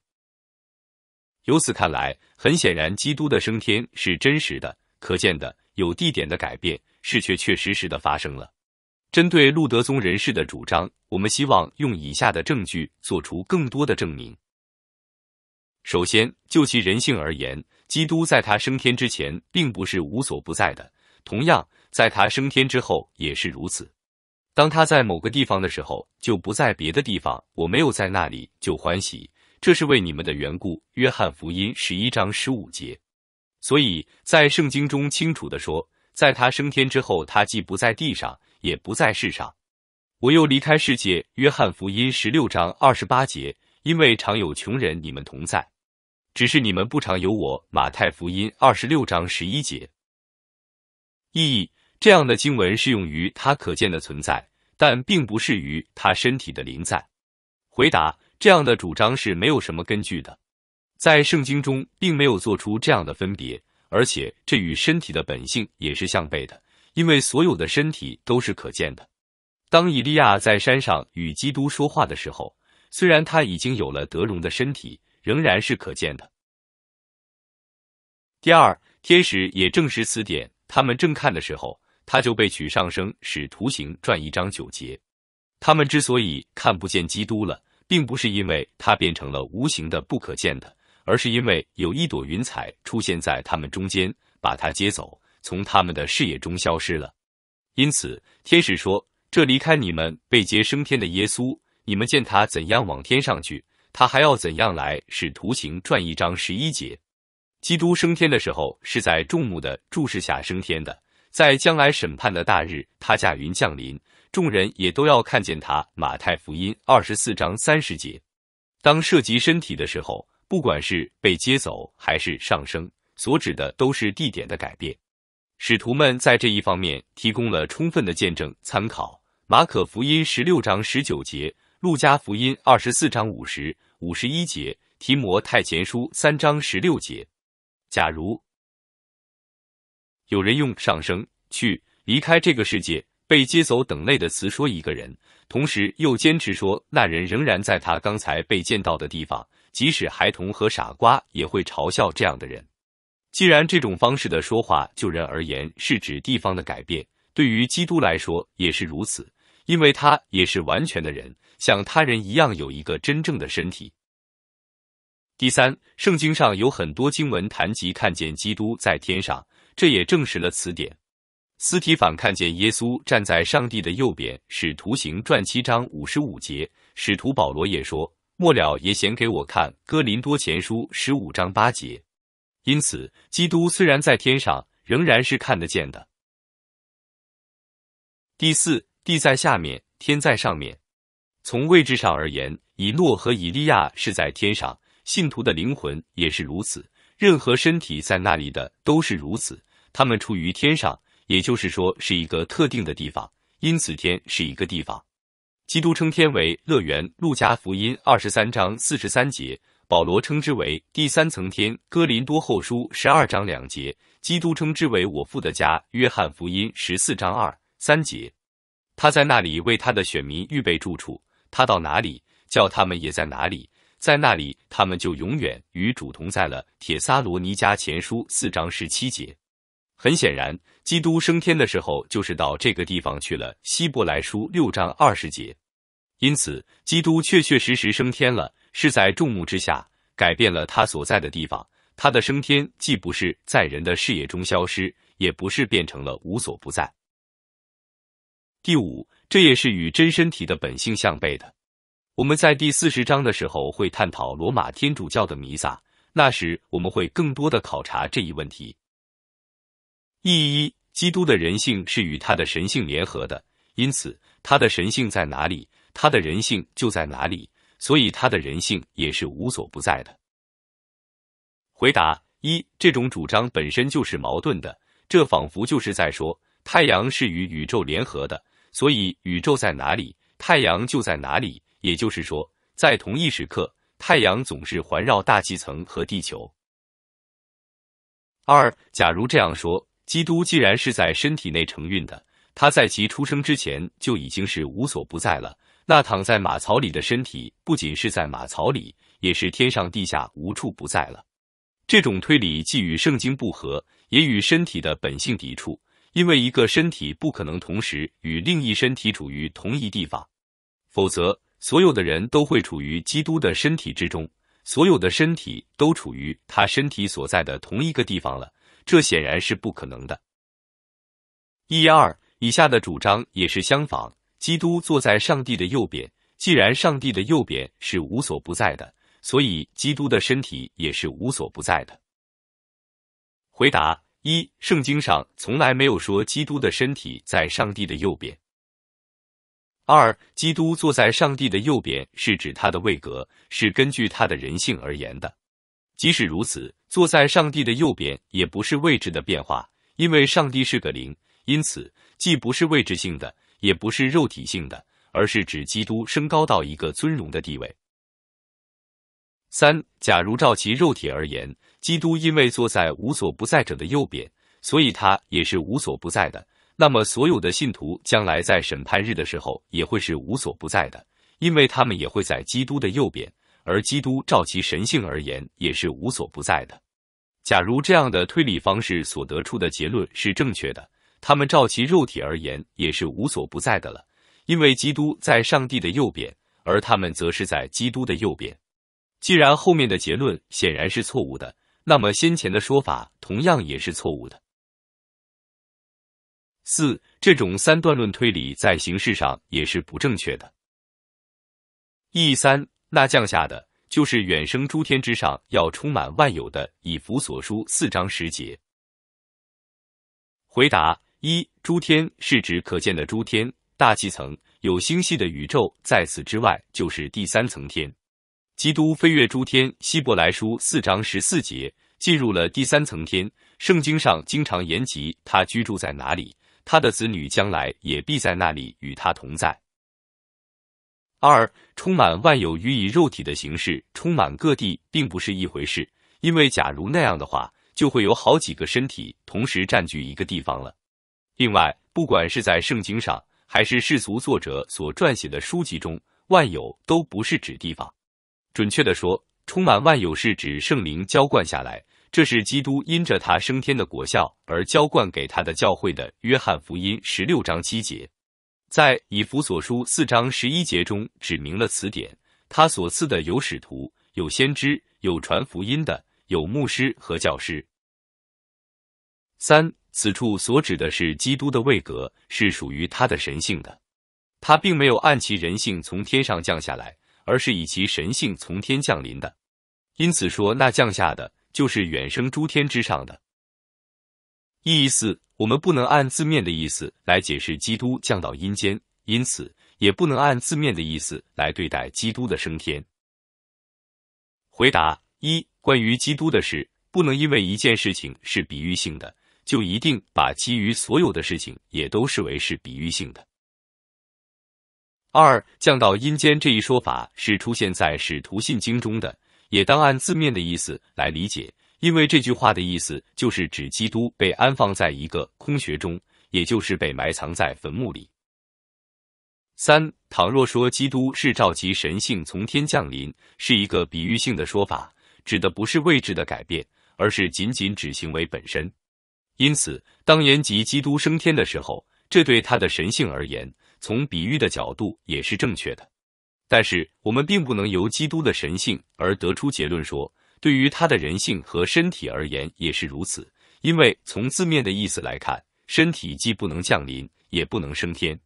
[SPEAKER 1] 由此看来，很显然，基督的升天是真实的、可见的，有地点的改变，是确确实实的发生了。针对路德宗人士的主张，我们希望用以下的证据做出更多的证明。首先，就其人性而言，基督在他升天之前并不是无所不在的，同样，在他升天之后也是如此。当他在某个地方的时候，就不在别的地方。我没有在那里，就欢喜。这是为你们的缘故，约翰福音十一章十五节。所以在圣经中清楚的说，在他升天之后，他既不在地上，也不在世上。我又离开世界，约翰福音十六章二十八节。因为常有穷人你们同在，只是你们不常有我。马太福音二十六章十一节。意义：这样的经文适用于他可见的存在，但并不适于他身体的临在。回答。这样的主张是没有什么根据的，在圣经中并没有做出这样的分别，而且这与身体的本性也是相悖的，因为所有的身体都是可见的。当以利亚在山上与基督说话的时候，虽然他已经有了德荣的身体，仍然是可见的。第二，天使也证实此点，他们正看的时候，他就被取上升，使图形转一章九节。他们之所以看不见基督了。并不是因为它变成了无形的、不可见的，而是因为有一朵云彩出现在他们中间，把它接走，从他们的视野中消失了。因此，天使说：“这离开你们被接升天的耶稣，你们见他怎样往天上去，他还要怎样来。”使图形转一章十一节。基督升天的时候是在众目的注视下升天的，在将来审判的大日，他驾云降临。众人也都要看见他。马太福音二十四章三十节，当涉及身体的时候，不管是被接走还是上升，所指的都是地点的改变。使徒们在这一方面提供了充分的见证参考。马可福音十六章十九节，路加福音二十四章五十五十一节，提摩太前书三章十六节。假如有人用上升去离开这个世界。被接走等类的词说一个人，同时又坚持说那人仍然在他刚才被见到的地方，即使孩童和傻瓜也会嘲笑这样的人。既然这种方式的说话就人而言是指地方的改变，对于基督来说也是如此，因为他也是完全的人，像他人一样有一个真正的身体。第三，圣经上有很多经文谈及看见基督在天上，这也证实了此点。斯提凡看见耶稣站在上帝的右边，使徒行传七章五十五节。使徒保罗也说：“末了也显给我看。”哥林多前书十五章八节。因此，基督虽然在天上，仍然是看得见的。第四，地在下面，天在上面。从位置上而言，以诺和以利亚是在天上，信徒的灵魂也是如此。任何身体在那里的都是如此，他们处于天上。也就是说，是一个特定的地方，因此天是一个地方。基督称天为乐园，路加福音二十三章四十三节；保罗称之为第三层天，哥林多后书十二章两节；基督称之为我父的家，约翰福音十四章二三节。他在那里为他的选民预备住处，他到哪里，叫他们也在哪里，在那里他们就永远与主同在了。铁撒罗尼迦前书四章十七节。很显然，基督升天的时候就是到这个地方去了。希伯来书六章二十节，因此基督确确实实升天了，是在众目之下改变了他所在的地方。他的升天既不是在人的视野中消失，也不是变成了无所不在。第五，这也是与真身体的本性相悖的。我们在第四十章的时候会探讨罗马天主教的弥撒，那时我们会更多的考察这一问题。意义一，基督的人性是与他的神性联合的，因此他的神性在哪里，他的人性就在哪里，所以他的人性也是无所不在的。回答一，这种主张本身就是矛盾的，这仿佛就是在说太阳是与宇宙联合的，所以宇宙在哪里，太阳就在哪里，也就是说，在同一时刻，太阳总是环绕大气层和地球。二，假如这样说。基督既然是在身体内承运的，他在其出生之前就已经是无所不在了。那躺在马槽里的身体不仅是在马槽里，也是天上地下无处不在了。这种推理既与圣经不合，也与身体的本性抵触，因为一个身体不可能同时与另一身体处于同一地方，否则所有的人都会处于基督的身体之中，所有的身体都处于他身体所在的同一个地方了，这显然是不可能的。一二以下的主张也是相仿。基督坐在上帝的右边，既然上帝的右边是无所不在的，所以基督的身体也是无所不在的。回答一：圣经上从来没有说基督的身体在上帝的右边。二：基督坐在上帝的右边是指他的位格是根据他的人性而言的。即使如此，坐在上帝的右边也不是位置的变化，因为上帝是个灵，因此既不是位置性的。也不是肉体性的，而是指基督升高到一个尊荣的地位。三，假如照其肉体而言，基督因为坐在无所不在者的右边，所以他也是无所不在的。那么，所有的信徒将来在审判日的时候也会是无所不在的，因为他们也会在基督的右边。而基督照其神性而言，也是无所不在的。假如这样的推理方式所得出的结论是正确的。他们照其肉体而言也是无所不在的了，因为基督在上帝的右边，而他们则是在基督的右边。既然后面的结论显然是错误的，那么先前的说法同样也是错误的。四，这种三段论推理在形式上也是不正确的。一三，那降下的就是远生诸天之上要充满万有的以弗所书四章十节。回答。一诸天是指可见的诸天大气层，有星系的宇宙，在此之外就是第三层天。基督飞越诸天，希伯来书四章十四节进入了第三层天。圣经上经常言及他居住在哪里，他的子女将来也必在那里与他同在。二充满万有与以肉体的形式充满各地，并不是一回事，因为假如那样的话，就会有好几个身体同时占据一个地方了。另外，不管是在圣经上，还是世俗作者所撰写的书籍中，万有都不是指地方。准确的说，充满万有是指圣灵浇灌下来，这是基督因着他升天的果效而浇灌给他的教会的。约翰福音十六章七节，在以弗所书四章十一节中指明了此点。他所赐的有使徒，有先知，有传福音的，有牧师和教师。三。此处所指的是基督的位格是属于他的神性的，他并没有按其人性从天上降下来，而是以其神性从天降临的。因此说，那降下的就是远生诸天之上的意思。我们不能按字面的意思来解释基督降到阴间，因此也不能按字面的意思来对待基督的升天。回答一：关于基督的事，不能因为一件事情是比喻性的。就一定把其余所有的事情也都视为是比喻性的。二降到阴间这一说法是出现在使徒信经中的，也当按字面的意思来理解，因为这句话的意思就是指基督被安放在一个空穴中，也就是被埋藏在坟墓里。三倘若说基督是召集神性从天降临，是一个比喻性的说法，指的不是位置的改变，而是仅仅指行为本身。因此，当言及基督升天的时候，这对他的神性而言，从比喻的角度也是正确的。但是，我们并不能由基督的神性而得出结论说，对于他的人性和身体而言也是如此。因为从字面的意思来看，身体既不能降临，也不能升天。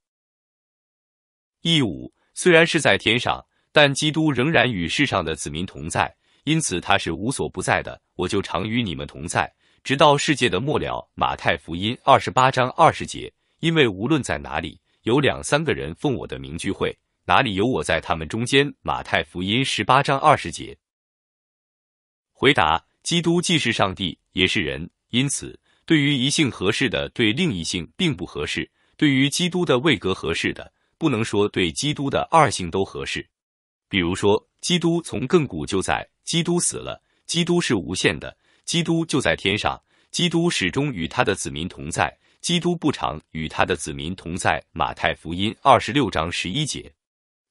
[SPEAKER 1] 义五虽然是在天上，但基督仍然与世上的子民同在，因此他是无所不在的。我就常与你们同在。直到世界的末了，马太福音二十八章二十节，因为无论在哪里有两三个人奉我的名聚会，哪里有我在他们中间。马太福音十八章二十节。回答：基督既是上帝，也是人，因此对于一性合适的，对另一性并不合适；对于基督的位格合适的，不能说对基督的二性都合适。比如说，基督从亘古就在，基督死了，基督是无限的。基督就在天上，基督始终与他的子民同在，基督不常与他的子民同在。马太福音二十六章十一节。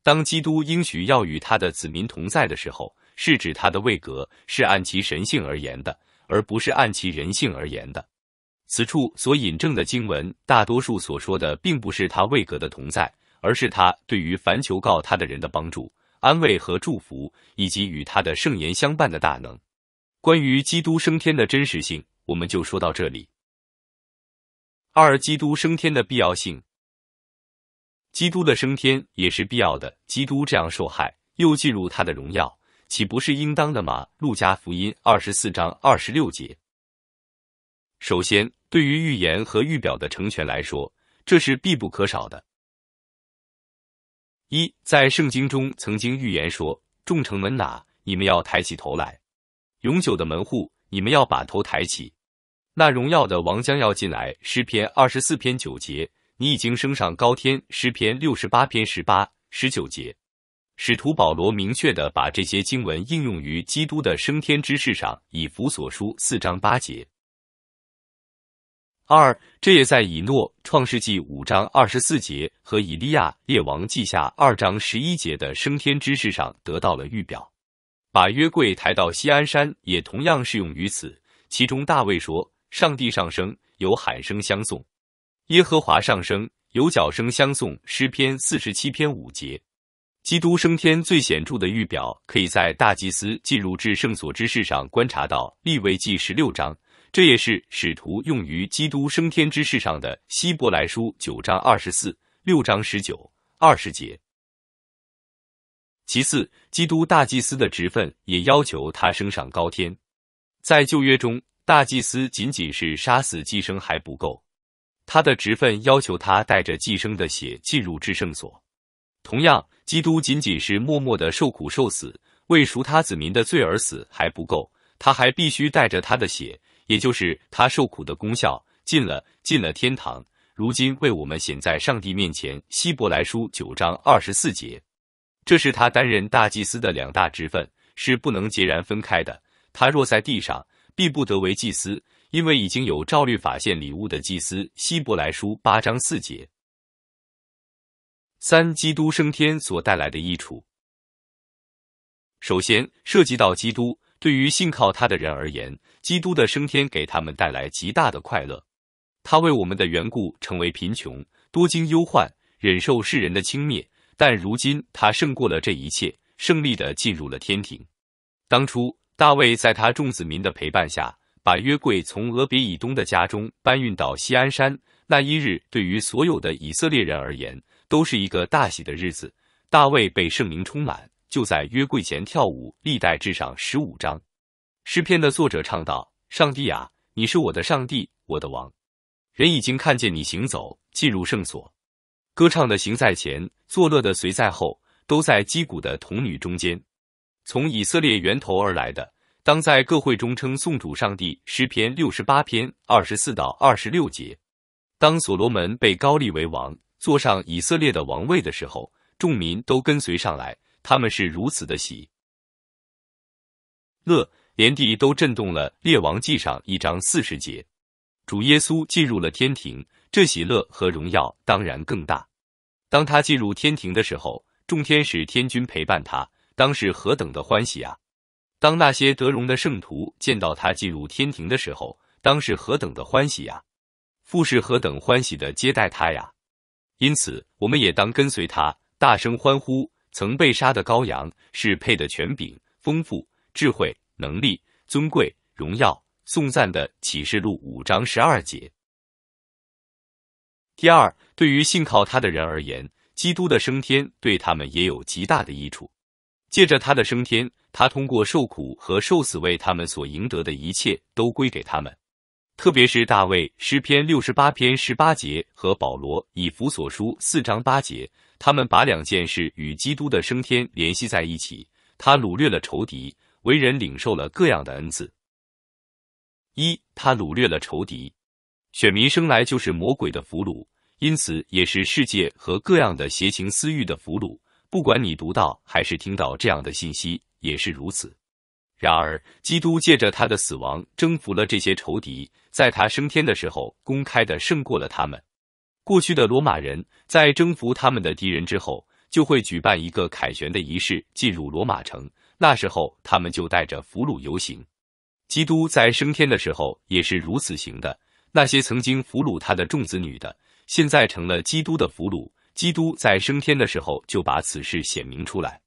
[SPEAKER 1] 当基督应许要与他的子民同在的时候，是指他的位格是按其神性而言的，而不是按其人性而言的。此处所引证的经文，大多数所说的并不是他位格的同在，而是他对于凡求告他的人的帮助、安慰和祝福，以及与他的圣言相伴的大能。关于基督升天的真实性，我们就说到这里。二、基督升天的必要性。基督的升天也是必要的。基督这样受害，又进入他的荣耀，岂不是应当的吗？路加福音二十四章二十六节。首先，对于预言和预表的成全来说，这是必不可少的。一，在圣经中曾经预言说：“众城门哪，你们要抬起头来；永久的门户，你们要把头抬起。那荣耀的王将要进来。”诗篇二十四篇九节。你已经升上高天，诗篇六十八篇十八、十九节，使徒保罗明确的把这些经文应用于基督的升天之事上，以弗所书四章八节。二，这也在以诺创世纪五章二十四节和以利亚列王记下二章十一节的升天之事上得到了预表。把约柜抬到西安山，也同样适用于此。其中大卫说：“上帝上升，有喊声相送。”耶和华上升，有角声相送。诗篇四十七篇五节，基督升天最显著的预表，可以在大祭司进入至圣所之事上观察到。立位记十六章，这也是使徒用于基督升天之事上的。希伯来书九章二十四、六章十九、二十节。其次，基督大祭司的职分也要求他升上高天。在旧约中，大祭司仅仅是杀死祭牲还不够。他的职分要求他带着寄生的血进入至圣所。同样，基督仅仅是默默的受苦受死，为赎他子民的罪而死还不够，他还必须带着他的血，也就是他受苦的功效，进了进了天堂。如今为我们显在上帝面前。希伯来书九章二十四节，这是他担任大祭司的两大职分，是不能截然分开的。他若在地上，必不得为祭司。因为已经有照律法献礼物的祭司，希伯来书八章四节。三、基督升天所带来的益处。首先，涉及到基督，对于信靠他的人而言，基督的升天给他们带来极大的快乐。他为我们的缘故成为贫穷，多经忧患，忍受世人的轻蔑，但如今他胜过了这一切，胜利的进入了天庭。当初大卫在他众子民的陪伴下。把约柜从俄别以东的家中搬运到西安山，那一日对于所有的以色列人而言，都是一个大喜的日子。大卫被圣灵充满，就在约柜前跳舞。历代至上十五章，诗篇的作者唱道：“上帝啊，你是我的上帝，我的王。人已经看见你行走，进入圣所。歌唱的行在前，作乐的随在后，都在击鼓的童女中间，从以色列源头而来的。”当在各会中称颂主上帝，诗篇六十八篇二十四到二十六节。当所罗门被高立为王，坐上以色列的王位的时候，众民都跟随上来，他们是如此的喜乐，连地都震动了。列王记上一章四十节，主耶稣进入了天庭，这喜乐和荣耀当然更大。当他进入天庭的时候，众天使天君陪伴他，当是何等的欢喜啊！当那些得荣的圣徒见到他进入天庭的时候，当是何等的欢喜呀！父是何等欢喜的接待他呀！因此，我们也当跟随他，大声欢呼。曾被杀的羔羊是配的权柄、丰富、智慧、能力、尊贵、荣耀、颂赞的启示录五章十二节。第二，对于信靠他的人而言，基督的升天对他们也有极大的益处。借着他的升天。他通过受苦和受死为他们所赢得的一切都归给他们，特别是大卫诗篇六十八篇十八节和保罗以弗所书四章八节，他们把两件事与基督的升天联系在一起。他掳掠了仇敌，为人领受了各样的恩赐。一，他掳掠了仇敌，选民生来就是魔鬼的俘虏，因此也是世界和各样的邪情私欲的俘虏。不管你读到还是听到这样的信息。也是如此。然而，基督借着他的死亡征服了这些仇敌，在他升天的时候，公开的胜过了他们。过去的罗马人在征服他们的敌人之后，就会举办一个凯旋的仪式，进入罗马城。那时候，他们就带着俘虏游行。基督在升天的时候也是如此行的。那些曾经俘虏他的众子女的，现在成了基督的俘虏。基督在升天的时候就把此事显明出来。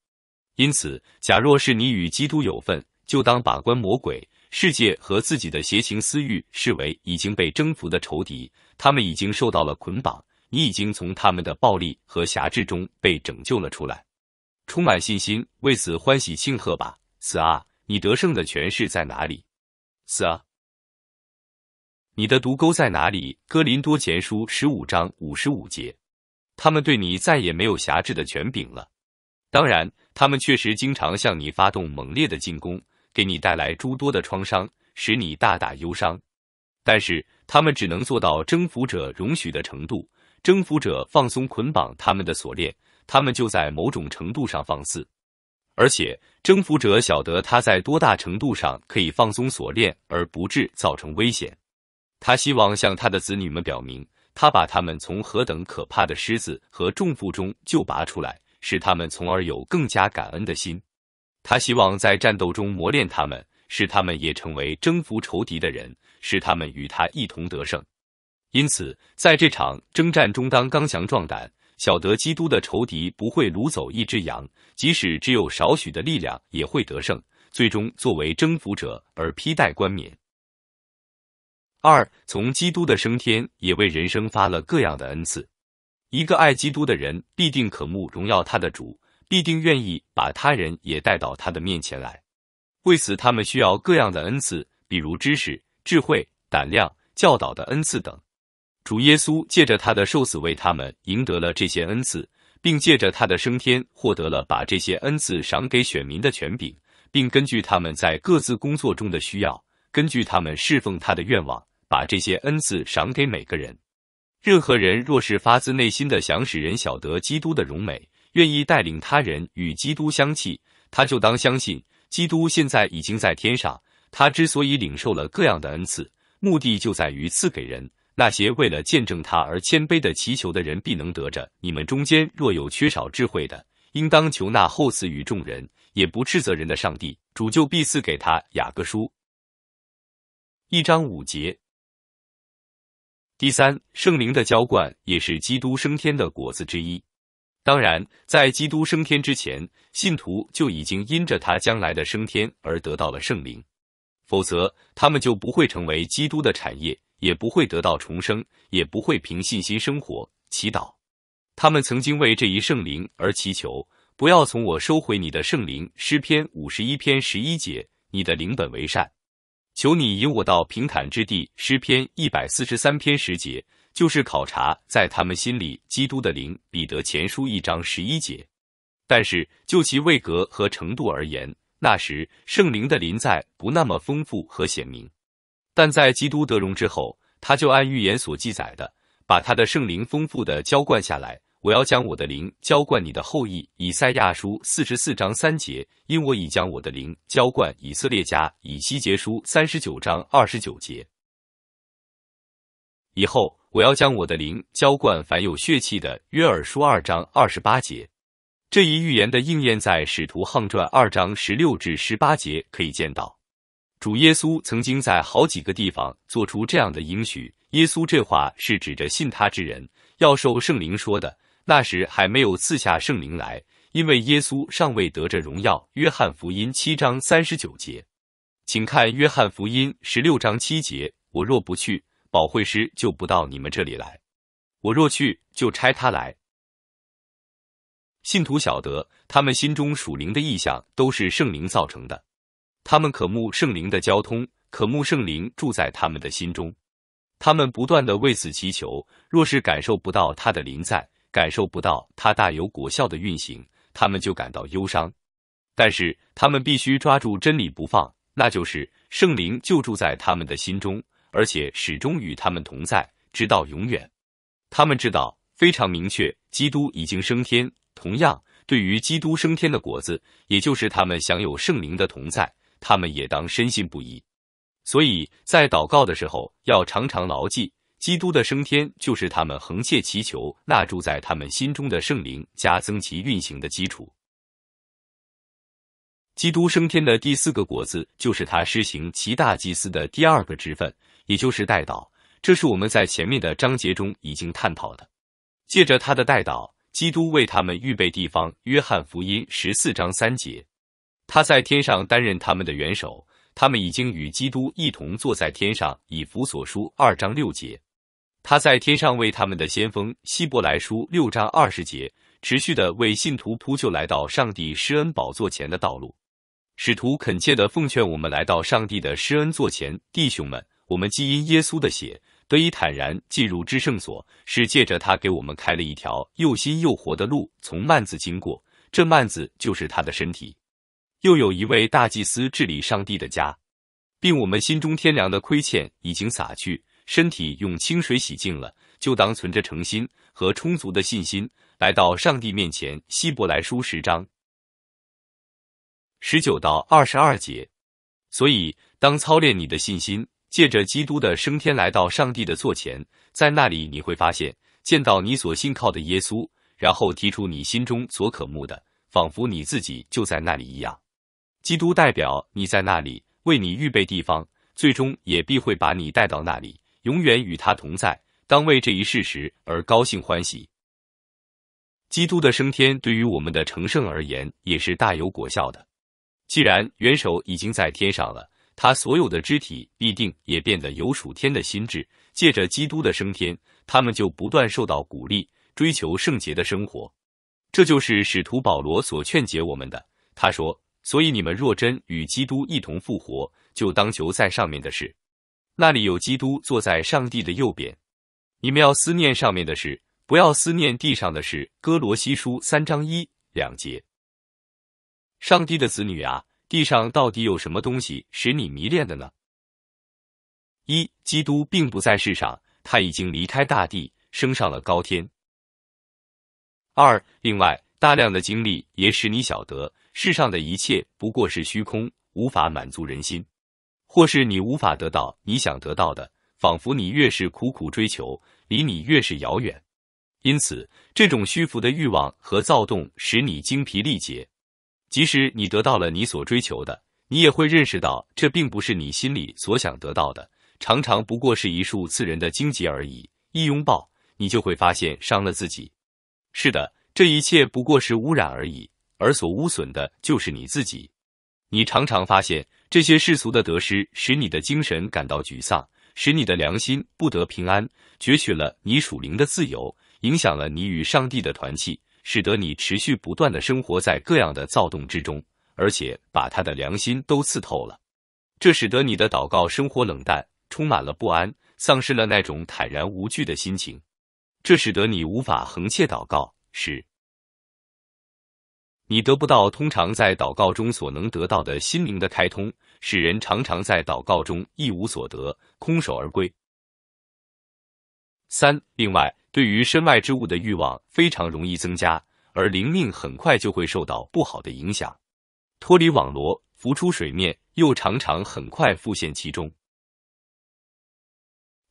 [SPEAKER 1] 因此，假若是你与基督有份，就当把关魔鬼、世界和自己的邪情私欲视为已经被征服的仇敌，他们已经受到了捆绑，你已经从他们的暴力和辖制中被拯救了出来。充满信心，为此欢喜庆贺吧！此啊，你得胜的权势在哪里？此啊，你的毒钩在哪里？哥林多前书十五章五十五节，他们对你再也没有辖制的权柄了。当然，他们确实经常向你发动猛烈的进攻，给你带来诸多的创伤，使你大大忧伤。但是，他们只能做到征服者容许的程度。征服者放松捆绑他们的锁链。他们就在某种程度上放肆，而且征服者晓得他在多大程度上可以放松锁链而不致造成危险。他希望向他的子女们表明，他把他们从何等可怕的狮子和重负中救拔出来，使他们从而有更加感恩的心。他希望在战斗中磨练他们，使他们也成为征服仇敌的人，使他们与他一同得胜。因此，在这场征战中，当刚强壮胆。晓得基督的仇敌不会掳走一只羊，即使只有少许的力量，也会得胜，最终作为征服者而披戴冠冕。二，从基督的升天，也为人生发了各样的恩赐。一个爱基督的人，必定渴慕荣耀他的主，必定愿意把他人也带到他的面前来。为此，他们需要各样的恩赐，比如知识、智慧、胆量、教导的恩赐等。主耶稣借着他的受死为他们赢得了这些恩赐，并借着他的升天获得了把这些恩赐赏给选民的权柄，并根据他们在各自工作中的需要，根据他们侍奉他的愿望，把这些恩赐赏给每个人。任何人若是发自内心的想使人晓得基督的荣美，愿意带领他人与基督相契，他就当相信基督现在已经在天上。他之所以领受了各样的恩赐，目的就在于赐给人。那些为了见证他而谦卑的祈求的人，必能得着。你们中间若有缺少智慧的，应当求那厚赐与众人，也不斥责人的上帝，主就必赐给他。雅各书一章五节。第三，圣灵的浇灌也是基督升天的果子之一。当然，在基督升天之前，信徒就已经因着他将来的升天而得到了圣灵，否则他们就不会成为基督的产业。也不会得到重生，也不会凭信心生活祈祷。他们曾经为这一圣灵而祈求，不要从我收回你的圣灵。诗篇五十一篇十一节，你的灵本为善，求你引我到平坦之地。诗篇一百四十三篇十节，就是考察在他们心里基督的灵。彼得前书一章十一节。但是就其位格和程度而言，那时圣灵的临在不那么丰富和显明。但在基督得荣之后，他就按预言所记载的，把他的圣灵丰富的浇灌下来。我要将我的灵浇灌你的后裔。以赛亚书四十四章三节，因我已将我的灵浇灌以色列家。以西结书三十九章二十九节，以后我要将我的灵浇灌凡有血气的。约珥书二章二十八节，这一预言的应验在使徒行传二章十六至十八节可以见到。主耶稣曾经在好几个地方做出这样的应许。耶稣这话是指着信他之人要受圣灵说的。那时还没有赐下圣灵来，因为耶稣尚未得着荣耀。约翰福音七章三十九节，请看约翰福音十六章七节：我若不去，保惠师就不到你们这里来；我若去，就差他来。信徒晓得，他们心中属灵的意象都是圣灵造成的。他们渴慕圣灵的交通，渴慕圣灵住在他们的心中。他们不断的为此祈求。若是感受不到他的临在，感受不到他大有果效的运行，他们就感到忧伤。但是他们必须抓住真理不放，那就是圣灵就住在他们的心中，而且始终与他们同在，直到永远。他们知道非常明确，基督已经升天。同样，对于基督升天的果子，也就是他们享有圣灵的同在。他们也当深信不疑，所以在祷告的时候要常常牢记，基督的升天就是他们横切祈求那住在他们心中的圣灵加增其运行的基础。基督升天的第四个果子，就是他施行其大祭司的第二个职分，也就是代祷。这是我们在前面的章节中已经探讨的。借着他的代祷，基督为他们预备地方。约翰福音十四章三节，他在天上担任他们的元首，他们已经与基督一同坐在天上。以弗所书二章六节，他在天上为他们的先锋。希伯来书六章二十节，持续的为信徒铺就来到上帝施恩宝座前的道路。使徒恳切的奉劝我们来到上帝的施恩座前，弟兄们，我们既因耶稣的血得以坦然进入至圣所，是借着他给我们开了一条又新又活的路，从幔子经过。这幔子就是他的身体。又有一位大祭司治理上帝的家，并我们心中天良的亏欠已经洒去，身体用清水洗净了，就当存着诚心和充足的信心来到上帝面前。希伯来书十章。十九到二十二节，所以当操练你的信心，借着基督的升天来到上帝的座前，在那里你会发现见到你所信靠的耶稣，然后提出你心中所渴慕的，仿佛你自己就在那里一样。基督代表你在那里为你预备地方，最终也必会把你带到那里，永远与他同在。当为这一事实而高兴欢喜。基督的升天对于我们的成圣而言也是大有果效的。既然元首已经在天上了，他所有的肢体必定也变得有属天的心智。借着基督的升天，他们就不断受到鼓励，追求圣洁的生活。这就是使徒保罗所劝解我们的。他说：“所以你们若真与基督一同复活，就当求在上面的事，那里有基督坐在上帝的右边。你们要思念上面的事，不要思念地上的事。”哥罗西书三章一两节。上帝的子女啊，地上到底有什么东西使你迷恋的呢？一，基督并不在世上，他已经离开大地，升上了高天。二，另外，大量的经历也使你晓得，世上的一切不过是虚空，无法满足人心，或是你无法得到你想得到的，仿佛你越是苦苦追求，离你越是遥远。因此，这种虚浮的欲望和躁动使你精疲力竭。即使你得到了你所追求的，你也会认识到这并不是你心里所想得到的，常常不过是一束刺人的荆棘而已。一拥抱，你就会发现伤了自己。是的，这一切不过是污染而已，而所污损的就是你自己。你常常发现这些世俗的得失使你的精神感到沮丧，使你的良心不得平安，攫取了你属灵的自由，影响了你与上帝的团契。使得你持续不断的生活在各样的躁动之中，而且把他的良心都刺透了。这使得你的祷告生活冷淡，充满了不安，丧失了那种坦然无惧的心情。这使得你无法横切祷告，使你得不到通常在祷告中所能得到的心灵的开通，使人常常在祷告中一无所得，空手而归。三，另外。对于身外之物的欲望非常容易增加，而灵命很快就会受到不好的影响，脱离网罗，浮出水面，又常常很快复现其中。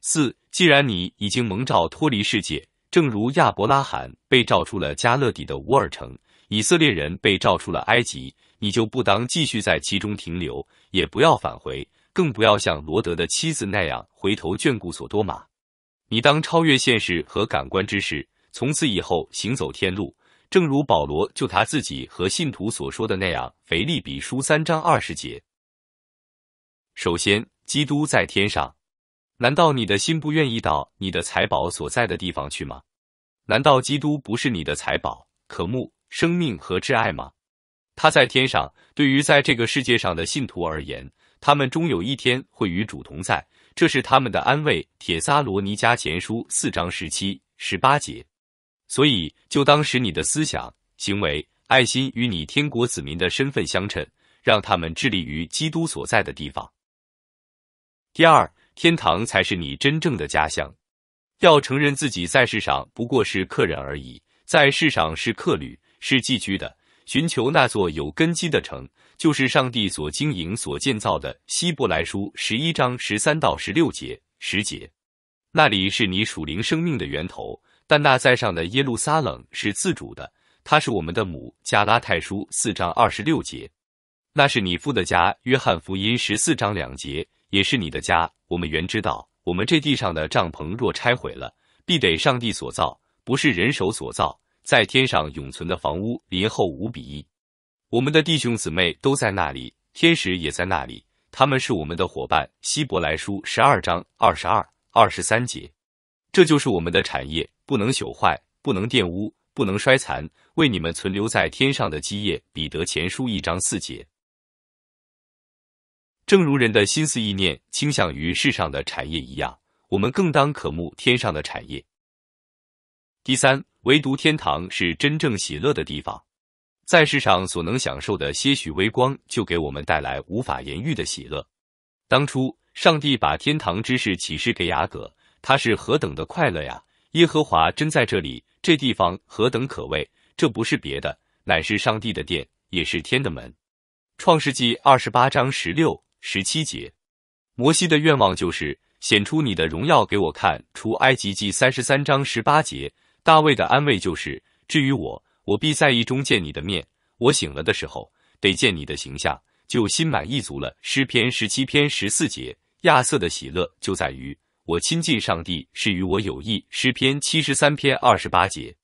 [SPEAKER 1] 四，既然你已经蒙召脱离世界，正如亚伯拉罕被召出了加勒底的乌尔城，以色列人被召出了埃及，你就不当继续在其中停留，也不要返回，更不要像罗德的妻子那样回头眷顾索多玛。你当超越现实和感官之事，从此以后行走天路，正如保罗就他自己和信徒所说的那样。腓利比书三章二十节。首先，基督在天上，难道你的心不愿意到你的财宝所在的地方去吗？难道基督不是你的财宝、渴慕、生命和挚爱吗？他在天上，对于在这个世界上的信徒而言，他们终有一天会与主同在。这是他们的安慰。铁撒罗尼迦前书四章十七、十八节。所以，就当使你的思想、行为、爱心与你天国子民的身份相称，让他们致力于基督所在的地方。第二，天堂才是你真正的家乡。要承认自己在世上不过是客人而已，在世上是客旅，是寄居的。寻求那座有根基的城，就是上帝所经营、所建造的。希伯来书十一章十三到十六节十节，那里是你属灵生命的源头。但那在上的耶路撒冷是自主的，它是我们的母。加拉太书四章二十六节，那是你父的家。约翰福音十四章两节，也是你的家。我们原知道，我们这地上的帐篷若拆毁了，必得上帝所造，不是人手所造，在天上永存的房屋，林后无比。我们的弟兄姊妹都在那里，天使也在那里，他们是我们的伙伴。希伯来书十二章二十二、二十三节，这就是我们的产业。不能朽坏，不能玷污，不能衰残，为你们存留在天上的基业。彼得前书一章四节。正如人的心思意念倾向于世上的产业一样，我们更当渴慕天上的产业。第三，唯独天堂是真正喜乐的地方，在世上所能享受的些许微光，就给我们带来无法言喻的喜乐。当初上帝把天堂之事启示给雅各，他是何等的快乐呀！耶和华真在这里，这地方何等可畏！这不是别的，乃是上帝的殿，也是天的门。创世纪二十八章十六、十七节。摩西的愿望就是显出你的荣耀给我看。出埃及记三十三章十八节。大卫的安慰就是：至于我，我必在意中见你的面。我醒了的时候，得见你的形象，就心满意足了。诗篇十七篇十四节。亚瑟的喜乐就在于。我亲近上帝是与我有益。诗篇七十三篇二十八节。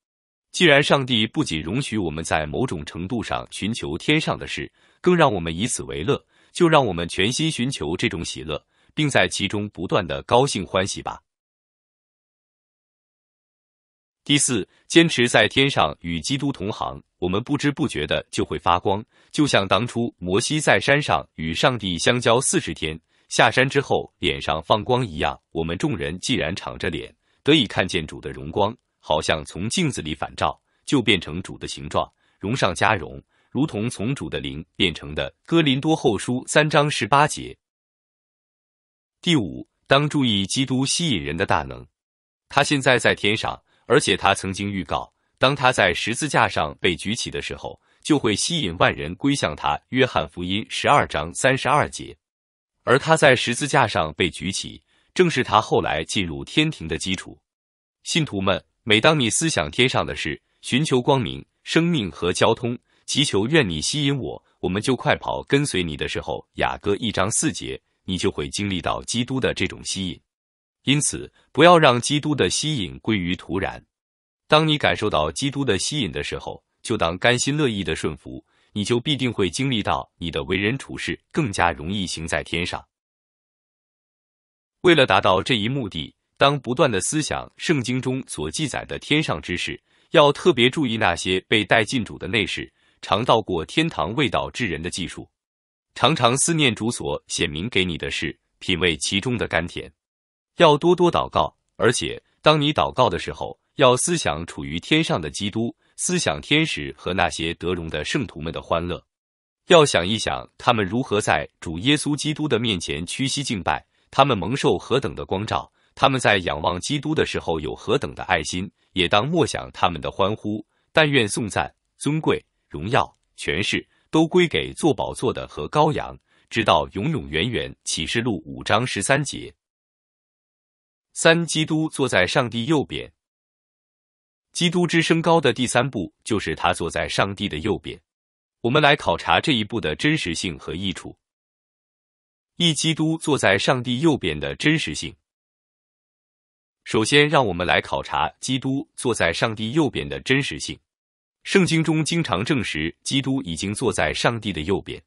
[SPEAKER 1] 既然上帝不仅容许我们在某种程度上寻求天上的事，更让我们以此为乐，就让我们全心寻求这种喜乐，并在其中不断的高兴欢喜吧。第四，坚持在天上与基督同行，我们不知不觉的就会发光，就像当初摩西在山上与上帝相交四十天。下山之后，脸上放光一样。我们众人既然敞着脸，得以看见主的荣光，好像从镜子里反照，就变成主的形状，荣上加荣，如同从主的灵变成的。哥林多后书三章十八节。第五，当注意基督吸引人的大能。他现在在天上，而且他曾经预告，当他在十字架上被举起的时候，就会吸引万人归向他。约翰福音十二章三十二节。而他在十字架上被举起，正是他后来进入天庭的基础。信徒们，每当你思想天上的事，寻求光明、生命和交通，祈求愿你吸引我，我们就快跑跟随你的时候，雅歌一章四节，你就会经历到基督的这种吸引。因此，不要让基督的吸引归于突然。当你感受到基督的吸引的时候，就当甘心乐意的顺服。你就必定会经历到你的为人处事更加容易行在天上。为了达到这一目的，当不断的思想圣经中所记载的天上之事，要特别注意那些被带进主的内事，尝到过天堂味道之人的技术，常常思念主所显明给你的事，品味其中的甘甜。要多多祷告，而且当你祷告的时候，要思想处于天上的基督。思想天使和那些得荣的圣徒们的欢乐，要想一想他们如何在主耶稣基督的面前屈膝敬拜，他们蒙受何等的光照，他们在仰望基督的时候有何等的爱心，也当默想他们的欢呼。但愿颂赞、尊贵、荣耀、权势都归给坐宝座的和羔羊，直到永永远远。启示录五章十三节。三，基督坐在上帝右边。基督之升高的第三步就是他坐在上帝的右边。我们来考察这一步的真实性和益处。一、基督坐在上帝右边的真实性。首先，让我们来考察基督坐在上帝右边的真实性。圣经中经常证实基督已经坐在上帝的右边，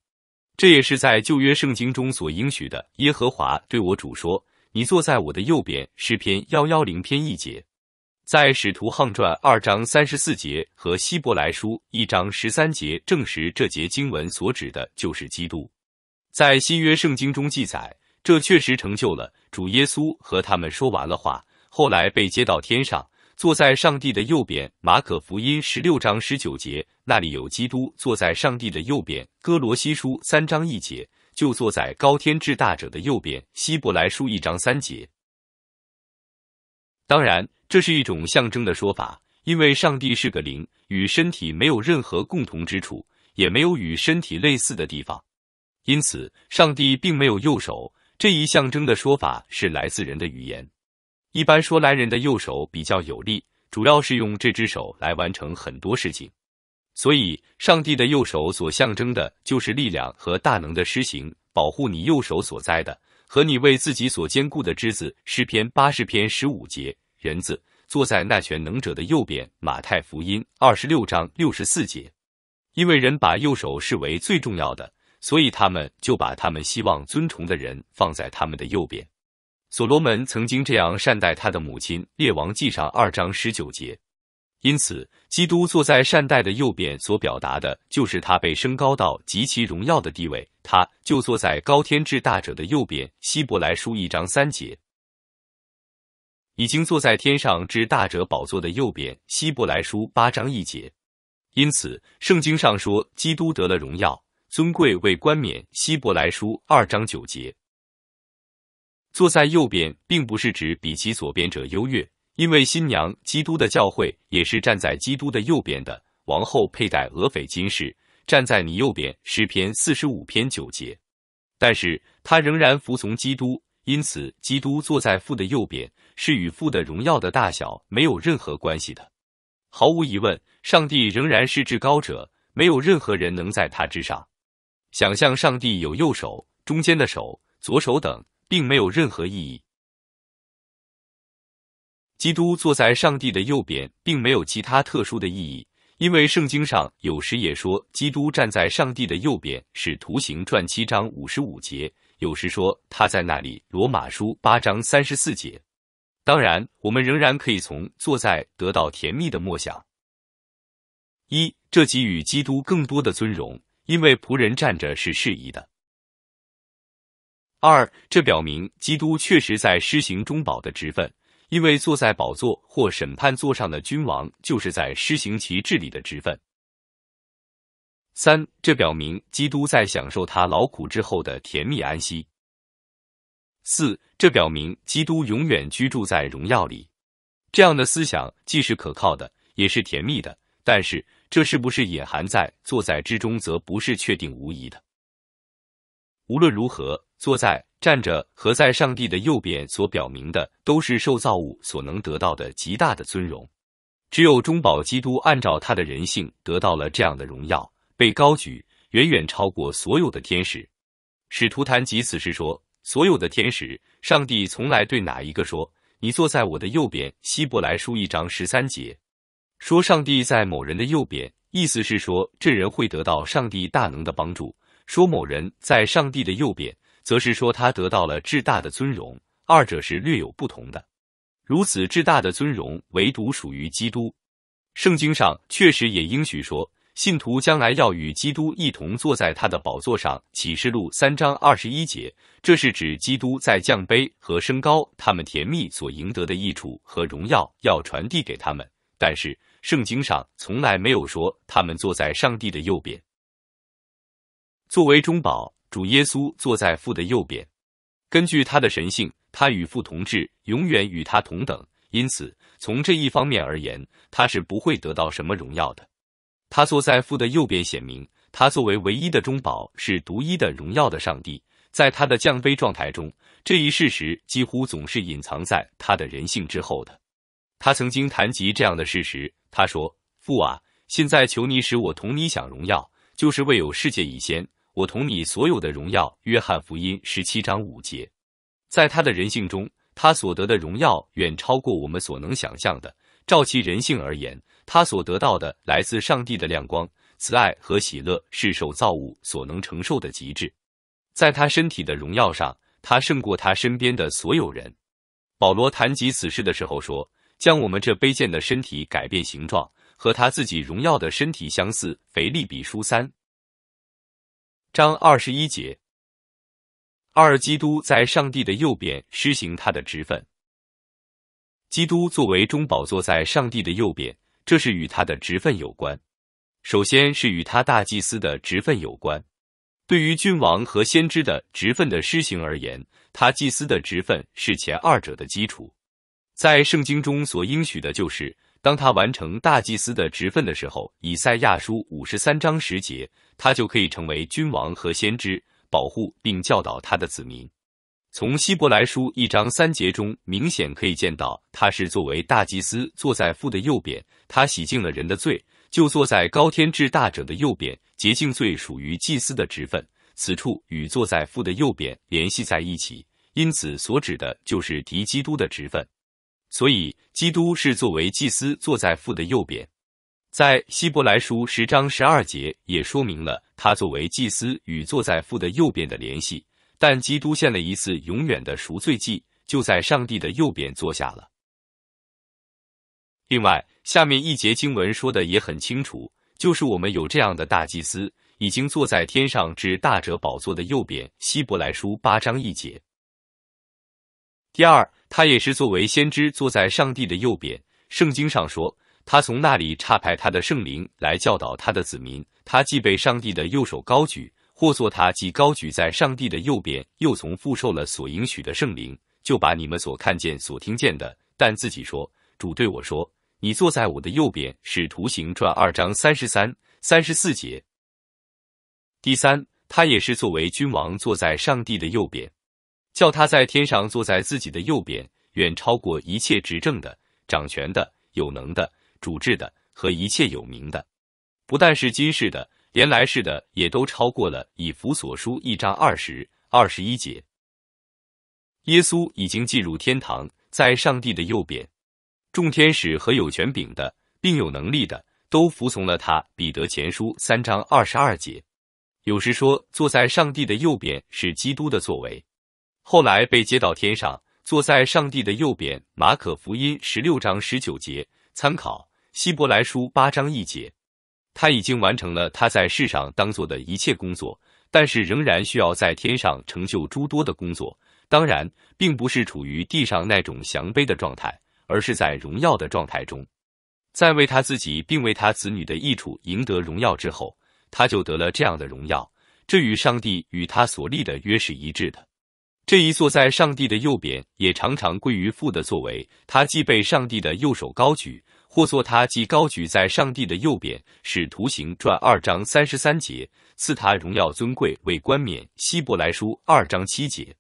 [SPEAKER 1] 这也是在旧约圣经中所应许的。耶和华对我主说：“你坐在我的右边。”诗篇幺幺零篇一节。在《使徒行传》二章三十四节和《希伯来书》一章十三节证实，这节经文所指的就是基督。在新约圣经中记载，这确实成就了。主耶稣和他们说完了话，后来被接到天上，坐在上帝的右边。马可福音十六章十九节那里有基督坐在上帝的右边。哥罗西书三章一节就坐在高天至大者的右边。希伯来书一章三节。当然。这是一种象征的说法，因为上帝是个灵，与身体没有任何共同之处，也没有与身体类似的地方，因此上帝并没有右手。这一象征的说法是来自人的语言，一般说来人的右手比较有力，主要是用这只手来完成很多事情。所以，上帝的右手所象征的就是力量和大能的施行，保护你右手所在的和你为自己所坚固的枝子。诗篇八十篇十五节，人子坐在那全能者的右边。马太福音二十六章六十四节，因为人把右手视为最重要的，所以他们就把他们希望尊崇的人放在他们的右边。所罗门曾经这样善待他的母亲。列王记上二章十九节。因此，基督坐在善待的右边，所表达的就是他被升高到极其荣耀的地位。他就坐在高天至大者的右边。希伯来书一章三节，已经坐在天上至大者宝座的右边。希伯来书八章一节。因此，圣经上说，基督得了荣耀、尊贵为冠冕。希伯来书二章九节。坐在右边，并不是指比其左边者优越。因为新娘基督的教会也是站在基督的右边的，王后佩戴俄斐金饰，站在你右边。诗篇四十五篇九节。但是他仍然服从基督，因此基督坐在父的右边，是与父的荣耀的大小没有任何关系的。毫无疑问，上帝仍然是至高者，没有任何人能在他之上。想象上帝有右手、中间的手、左手等，并没有任何意义。基督坐在上帝的右边，并没有其他特殊的意义，因为圣经上有时也说基督站在上帝的右边，是图形传七章五十五节；有时说他在那里，罗马书八章三十四节。当然，我们仍然可以从坐在得到甜蜜的默想。一，这给予基督更多的尊荣，因为仆人站着是适宜的。二，这表明基督确实在施行中保的职分。因为坐在宝座或审判座上的君王，就是在施行其治理的职分。三，这表明基督在享受他劳苦之后的甜蜜安息。四，这表明基督永远居住在荣耀里。这样的思想既是可靠的，也是甜蜜的。但是，这是不是隐含在坐在之中，则不是确定无疑的。无论如何，坐在。站着和在上帝的右边所表明的，都是受造物所能得到的极大的尊荣。只有中保基督按照他的人性得到了这样的荣耀，被高举，远远超过所有的天使。使徒谈及此事说：“所有的天使，上帝从来对哪一个说，你坐在我的右边？”希伯来书一章十三节说：“上帝在某人的右边，意思是说这人会得到上帝大能的帮助。说某人在上帝的右边。”则是说他得到了至大的尊荣，二者是略有不同的。如此至大的尊荣，唯独属于基督。圣经上确实也应许说，信徒将来要与基督一同坐在他的宝座上。启示录三章二十一节，这是指基督在降杯和升高他们甜蜜所赢得的益处和荣耀要传递给他们。但是圣经上从来没有说他们坐在上帝的右边，作为中保。主耶稣坐在父的右边，根据他的神性，他与父同治，永远与他同等。因此，从这一方面而言，他是不会得到什么荣耀的。他坐在父的右边，显明他作为唯一的中保，是独一的荣耀的上帝。在他的降杯状态中，这一事实几乎总是隐藏在他的人性之后的。他曾经谈及这样的事实，他说：“父啊，现在求你使我同你享荣耀，就是未有世界以先。”我同你所有的荣耀，约翰福音十七章五节，在他的人性中，他所得的荣耀远超过我们所能想象的。照其人性而言，他所得到的来自上帝的亮光、慈爱和喜乐，是受造物所能承受的极致。在他身体的荣耀上，他胜过他身边的所有人。保罗谈及此事的时候说：“将我们这卑贱的身体改变形状，和他自己荣耀的身体相似。”腓利比书三。章二十一节，二基督在上帝的右边施行他的职分。基督作为中宝座在上帝的右边，这是与他的职分有关。首先是与他大祭司的职分有关。对于君王和先知的职分的施行而言，他祭司的职分是前二者的基础。在圣经中所应许的就是。当他完成大祭司的职分的时候，以赛亚书五十三章十节，他就可以成为君王和先知，保护并教导他的子民。从希伯来书一章三节中明显可以见到，他是作为大祭司坐在父的右边，他洗净了人的罪，就坐在高天至大者的右边，洁净罪属于祭司的职分。此处与坐在父的右边联系在一起，因此所指的就是敌基督的职分。所以，基督是作为祭司坐在父的右边。在希伯来书十章十二节也说明了他作为祭司与坐在父的右边的联系。但基督献了一次永远的赎罪祭，就在上帝的右边坐下了。另外，下面一节经文说的也很清楚，就是我们有这样的大祭司，已经坐在天上至大者宝座的右边。希伯来书八章一节。第二，他也是作为先知坐在上帝的右边。圣经上说，他从那里差派他的圣灵来教导他的子民。他既被上帝的右手高举。或作他既高举在上帝的右边，又从复受了所应许的圣灵，就把你们所看见、所听见的，但自己说：“主对我说，你坐在我的右边。”使徒行传二章三十三、三十四节。第三，他也是作为君王坐在上帝的右边，叫他在天上坐在自己的右边，远超过一切执政的、掌权的、有能的、主治的和一切有名的，不但是今世的。连来世的也都超过了以弗所书一章二十二十一节。耶稣已经进入天堂，在上帝的右边，众天使和有权柄的，并有能力的，都服从了他。彼得前书三章二十二节。有时说坐在上帝的右边是基督的作为，后来被接到天上，坐在上帝的右边。马可福音十六章十九节。参考希伯来书八章一节。他已经完成了他在世上当做的一切工作，但是仍然需要在天上成就诸多的工作。当然，并不是处于地上那种降卑的状态，而是在荣耀的状态中。在为他自己并为他子女的益处赢得荣耀之后，他就得了这样的荣耀。这与上帝与他所立的约是一致的。这一坐在上帝的右边，也常常归于父的作为。他既被上帝的右手高举。或作他既高举在上帝的右边，使图形传二章三十三节赐他荣耀尊贵为冠冕。希伯来书二章七节。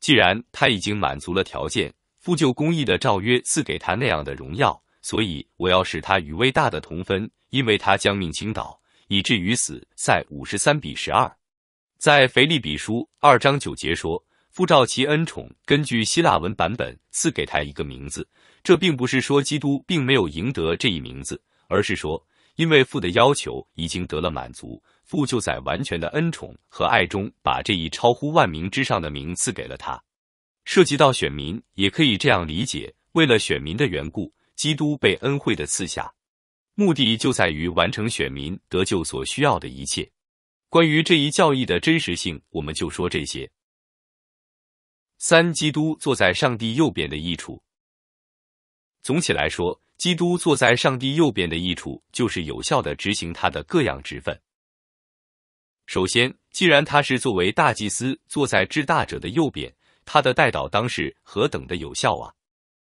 [SPEAKER 1] 既然他已经满足了条件，复就公义的诏约赐给他那样的荣耀，所以我要使他与伟大的同分，因为他将命倾倒，以至于死。赛五十三比十二，在腓利比书二章九节说。父照其恩宠，根据希腊文版本赐给他一个名字。这并不是说基督并没有赢得这一名字，而是说，因为父的要求已经得了满足，父就在完全的恩宠和爱中，把这一超乎万名之上的名赐给了他。涉及到选民，也可以这样理解：为了选民的缘故，基督被恩惠的赐下，目的就在于完成选民得救所需要的一切。关于这一教义的真实性，我们就说这些。三、基督坐在上帝右边的益处。总体来说，基督坐在上帝右边的益处就是有效的执行他的各样职分。首先，既然他是作为大祭司坐在至大者的右边，他的代祷当是何等的有效啊！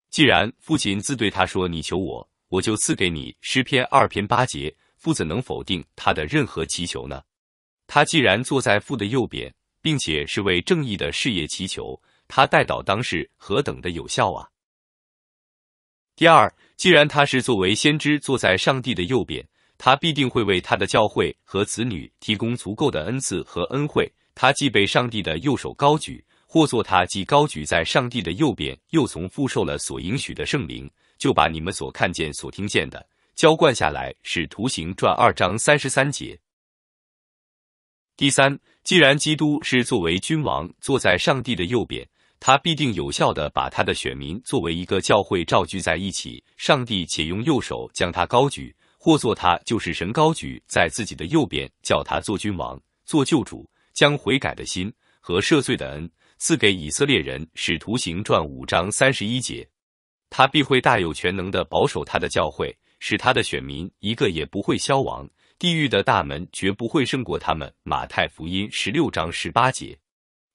[SPEAKER 1] 既然父亲自对他说：“你求我，我就赐给你。”诗篇二篇八节，父子能否定他的任何祈求呢？他既然坐在父的右边，并且是为正义的事业祈求。他代祷当是何等的有效啊！第二，既然他是作为先知坐在上帝的右边，他必定会为他的教会和子女提供足够的恩赐和恩惠。他既被上帝的右手高举，或作他既高举在上帝的右边，又从复受了所应许的圣灵，就把你们所看见、所听见的浇灌下来，使图形传二章三十三节。第三，既然基督是作为君王坐在上帝的右边。他必定有效的把他的选民作为一个教会召聚在一起，上帝且用右手将他高举，或做他就是神高举在自己的右边，叫他做君王、做救主，将悔改的心和赦罪的恩赐给以色列人。使徒行传五章三十一节，他必会大有全能的保守他的教会，使他的选民一个也不会消亡，地狱的大门绝不会胜过他们。马太福音十六章十八节。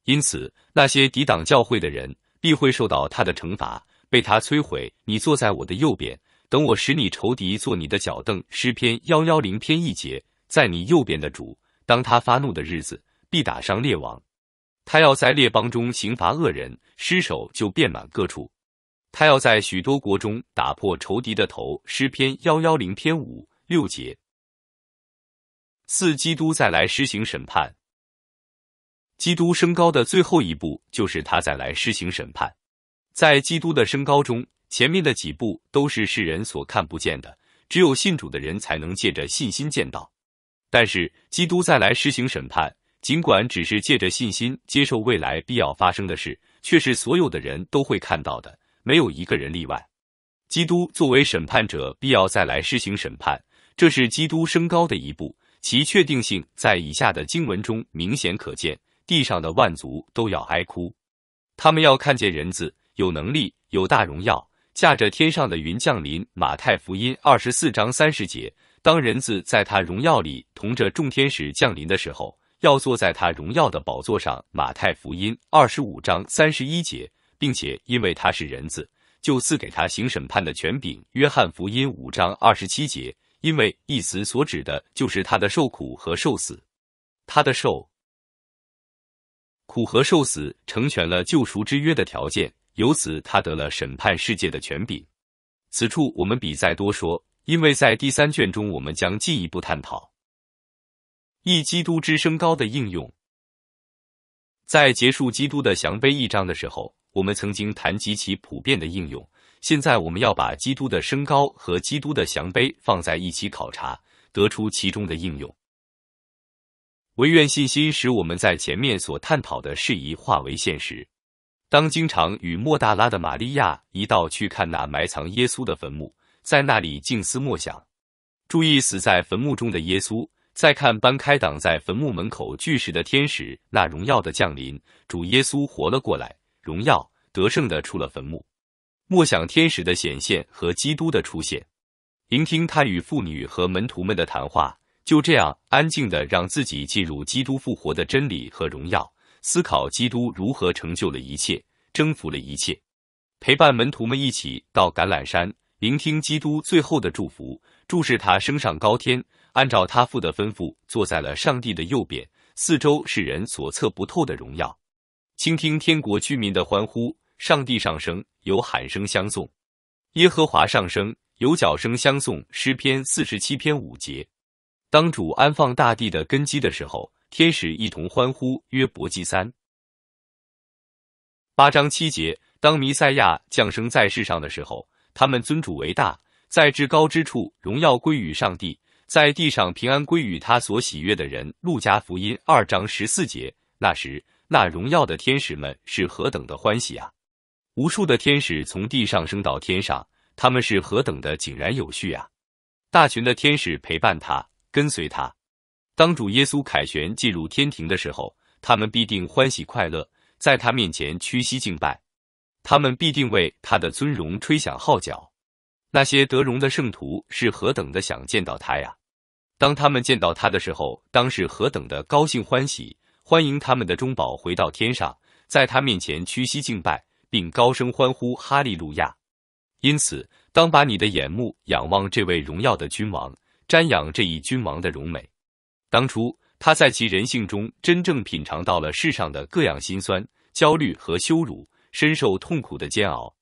[SPEAKER 1] 因此，那些抵挡教会的人必会受到他的惩罚，被他摧毁。你坐在我的右边，等我使你仇敌做你的脚凳。诗篇幺幺零篇一节，在你右边的主，当他发怒的日子，必打伤列王。他要在列邦中刑罚恶人，尸首就遍满各处。他要在许多国中打破仇敌的头。诗篇幺幺零篇五六节。四，基督再来施行审判。基督升高的最后一步就是他再来施行审判。在基督的升高中，前面的几步都是世人所看不见的，只有信主的人才能借着信心见到。但是，基督再来施行审判。尽管只是借着信心接受未来必要发生的事，却是所有的人都会看到的，没有一个人例外。基督作为审判者，必要再来施行审判，这是基督升高的一步，其确定性在以下的经文中明显可见：地上的万族都要哀哭，他们要看见人子有能力、有大荣耀，驾着天上的云降临。马太福音二十四章三十节，当人子在他荣耀里同着众天使降临的时候。要坐在他荣耀的宝座上，马太福音二十五章三十一节，并且因为他是人子，就赐给他行审判的权柄。约翰福音五章二十七节，因为一词所指的就是他的受苦和受死，他的受苦和受死成全了救赎之约的条件，由此他得了审判世界的权柄。此处我们比再多说，因为在第三卷中我们将进一步探讨。一基督之升高的应用，在结束基督的降杯一章的时候，我们曾经谈及其普遍的应用。现在我们要把基督的升高和基督的降杯放在一起考察，得出其中的应用。唯愿信心使我们在前面所探讨的事宜化为现实。当经常与莫大拉的玛利亚一道去看那埋藏耶稣的坟墓，在那里静思默想，注意死在坟墓中的耶稣。再看搬开挡在坟墓门口巨石的天使，那荣耀的降临，主耶稣活了过来，荣耀得胜的出了坟墓。默想天使的显现和基督的出现，聆听他与妇女和门徒们的谈话，就这样安静的让自己进入基督复活的真理和荣耀，思考基督如何成就了一切，征服了一切，陪伴门徒们一起到橄榄山，聆听基督最后的祝福，注视他升上高天。按照他父的吩咐，坐在了上帝的右边，四周是人所测不透的荣耀。倾听天国居民的欢呼，上帝上升，有喊声相送；耶和华上升，有脚声相送。诗篇四十七篇五节。当主安放大地的根基的时候，天使一同欢呼。约伯记三八章七节。当弥赛亚降生在世上的时候，他们尊主为大，在至高之处，荣耀归于上帝。在地上平安归于他所喜悦的人。路加福音二章十四节。那时，那荣耀的天使们是何等的欢喜啊！无数的天使从地上升到天上，他们是何等的井然有序啊！大群的天使陪伴他，跟随他。当主耶稣凯旋进入天庭的时候，他们必定欢喜快乐，在他面前屈膝敬拜。他们必定为他的尊荣吹响号角。那些得荣的圣徒是何等的想见到他呀！当他们见到他的时候，当是何等的高兴欢喜，欢迎他们的中保回到天上，在他面前屈膝敬拜，并高声欢呼哈利路亚。因此，当把你的眼目仰望这位荣耀的君王，瞻仰这一君王的荣美。当初他在其人性中真正品尝到了世上的各样辛酸、焦虑和羞辱，深受痛苦的煎熬。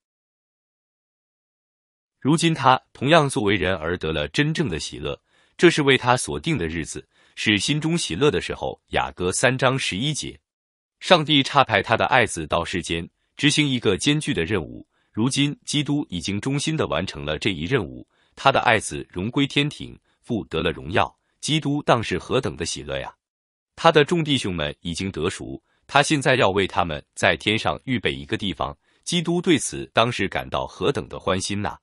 [SPEAKER 1] 如今他同样作为人而得了真正的喜乐，这是为他所定的日子，是心中喜乐的时候。雅歌三章十一节，上帝差派他的爱子到世间，执行一个艰巨的任务。如今基督已经忠心的完成了这一任务，他的爱子荣归天庭，父得了荣耀，基督当是何等的喜乐呀！他的众弟兄们已经得赎，他现在要为他们在天上预备一个地方，基督对此当时感到何等的欢心呐！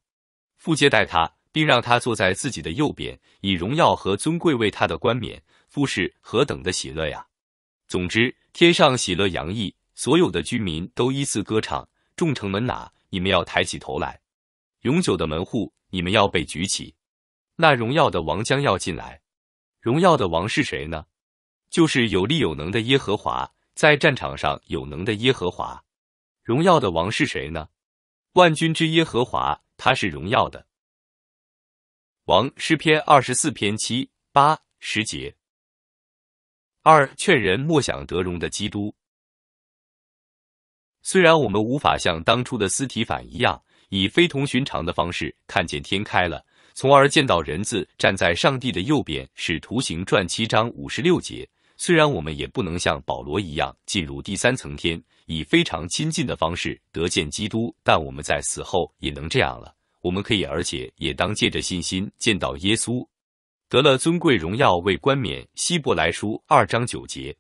[SPEAKER 1] 父接待他，并让他坐在自己的右边，以荣耀和尊贵为他的冠冕。父是何等的喜乐呀！总之，天上喜乐洋溢，所有的居民都依次歌唱。众城门哪，你们要抬起头来；永久的门户，你们要被举起。那荣耀的王将要进来。荣耀的王是谁呢？就是有力有能的耶和华，在战场上有能的耶和华。荣耀的王是谁呢？万军之耶和华。他是荣耀的王，诗篇二十四篇七八十节。二劝人莫想得荣的基督，虽然我们无法像当初的斯提反一样，以非同寻常的方式看见天开了，从而见到人子站在上帝的右边，使徒行传七章五十六节。虽然我们也不能像保罗一样进入第三层天，以非常亲近的方式得见基督，但我们在死后也能这样了。我们可以，而且也当借着信心见到耶稣，得了尊贵荣耀为冠冕。希伯来书二章九节，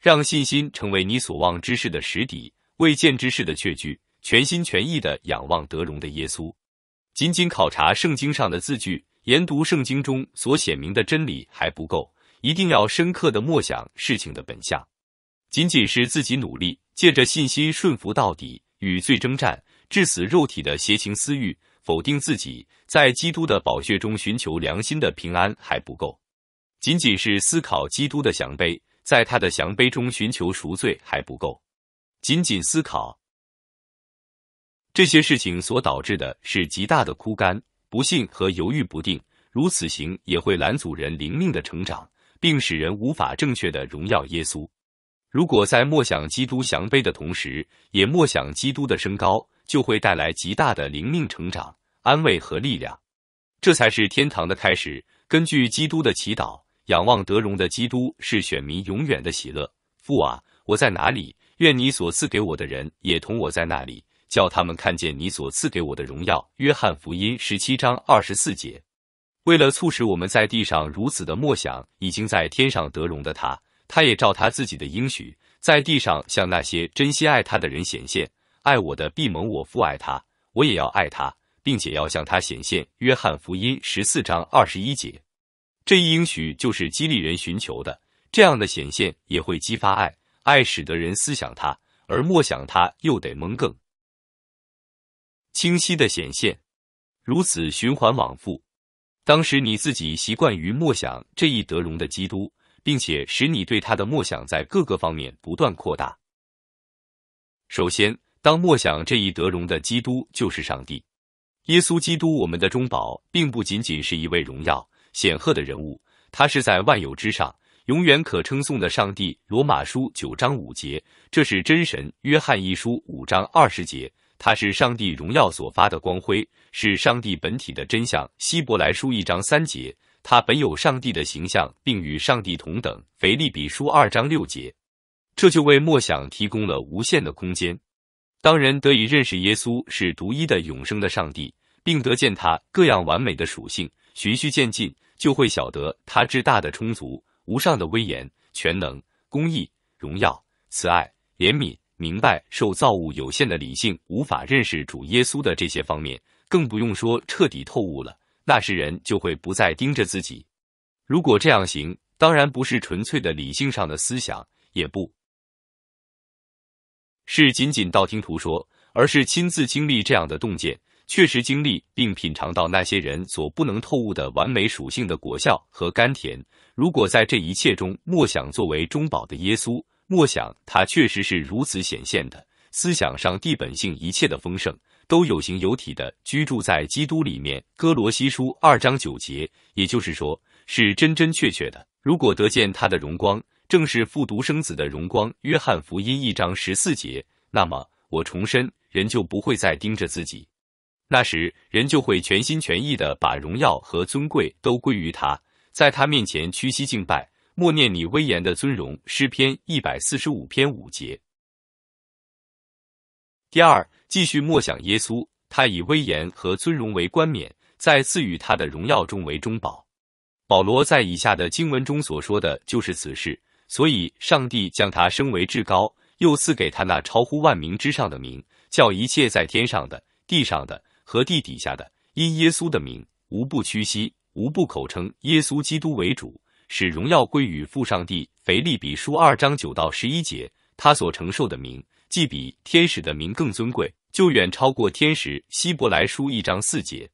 [SPEAKER 1] 让信心成为你所望之事的实底，未见之事的确据。全心全意的仰望得荣的耶稣。仅仅考察圣经上的字句，研读圣经中所显明的真理还不够。一定要深刻的默想事情的本相，仅仅是自己努力，借着信心顺服到底，与罪征战，致死肉体的邪情私欲，否定自己，在基督的宝血中寻求良心的平安还不够。仅仅是思考基督的降杯，在他的降杯中寻求赎罪还不够。仅仅思考这些事情所导致的是极大的枯干、不幸和犹豫不定，如此行也会拦阻人灵命的成长。并使人无法正确的荣耀耶稣。如果在默想基督降杯的同时，也默想基督的升高，就会带来极大的灵命成长、安慰和力量。这才是天堂的开始。根据基督的祈祷，仰望得荣的基督是选民永远的喜乐。父啊，我在哪里？愿你所赐给我的人也同我在那里，叫他们看见你所赐给我的荣耀。约翰福音十七章二十四节。为了促使我们在地上如此的默想，已经在天上得荣的他，他也照他自己的应许，在地上向那些真心爱他的人显现。爱我的必蒙我父爱他，我也要爱他，并且要向他显现。约翰福音十四章二十一节，这一应许就是激励人寻求的。这样的显现也会激发爱，爱使得人思想他，而默想他又得蒙更清晰的显现，如此循环往复。当时你自己习惯于默想这一德荣的基督，并且使你对他的默想在各个方面不断扩大。首先，当默想这一德荣的基督就是上帝，耶稣基督，我们的中保，并不仅仅是一位荣耀显赫的人物，他是在万有之上永远可称颂的上帝。罗马书九章五节，这是真神。约翰一书五章二十节。他是上帝荣耀所发的光辉，是上帝本体的真相。希伯来书一章三节，他本有上帝的形象，并与上帝同等。腓利比书二章六节，这就为默想提供了无限的空间。当人得以认识耶稣是独一的永生的上帝，并得见他各样完美的属性，循序渐进，就会晓得他至大的充足、无上的威严、全能、公义、荣耀、慈爱、怜悯。明白受造物有限的理性无法认识主耶稣的这些方面，更不用说彻底透悟了。那时人就会不再盯着自己。如果这样行，当然不是纯粹的理性上的思想，也不是仅仅道听途说，而是亲自经历这样的洞见，确实经历并品尝到那些人所不能透悟的完美属性的果效和甘甜。如果在这一切中默想作为中保的耶稣。默想，他确实是如此显现的。思想上帝本性一切的丰盛，都有形有体的居住在基督里面。哥罗西书二章九节，也就是说，是真真确确的。如果得见他的荣光，正是复读生子的荣光。约翰福音一章十四节，那么我重申，人就不会再盯着自己，那时人就会全心全意的把荣耀和尊贵都归于他，在他面前屈膝敬拜。默念你威严的尊荣，诗篇一百四十五篇五节。第二，继续默想耶稣，他以威严和尊荣为冠冕，在赐予他的荣耀中为中宝。保罗在以下的经文中所说的就是此事，所以上帝将他升为至高，又赐给他那超乎万名之上的名，叫一切在天上的、地上的和地底下的，因耶稣的名，无不屈膝，无不口称耶稣基督为主。使荣耀归于父上帝。腓利比书二章九到十一节，他所承受的名，既比天使的名更尊贵，就远超过天使。希伯来书一章四节，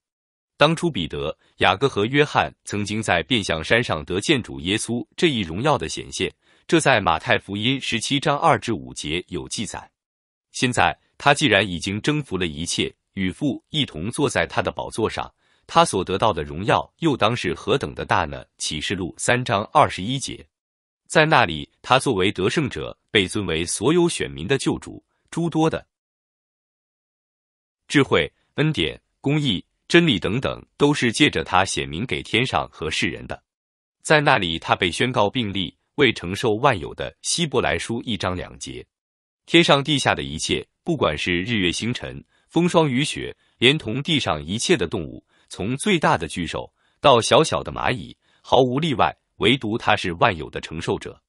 [SPEAKER 1] 当初彼得、雅各和约翰曾经在变相山上得见主耶稣这一荣耀的显现，这在马太福音十七章二至五节有记载。现在他既然已经征服了一切，与父一同坐在他的宝座上。他所得到的荣耀又当是何等的大呢？启示录三章二十一节，在那里，他作为得胜者被尊为所有选民的救主，诸多的智慧、恩典、公义、真理等等，都是借着他显明给天上和世人的。在那里，他被宣告并立，为承受万有的。希伯来书一章两节，天上地下的一切，不管是日月星辰、风霜雨雪，连同地上一切的动物，从最大的巨兽到小小的蚂蚁，毫无例外，唯独他是万有的承受者。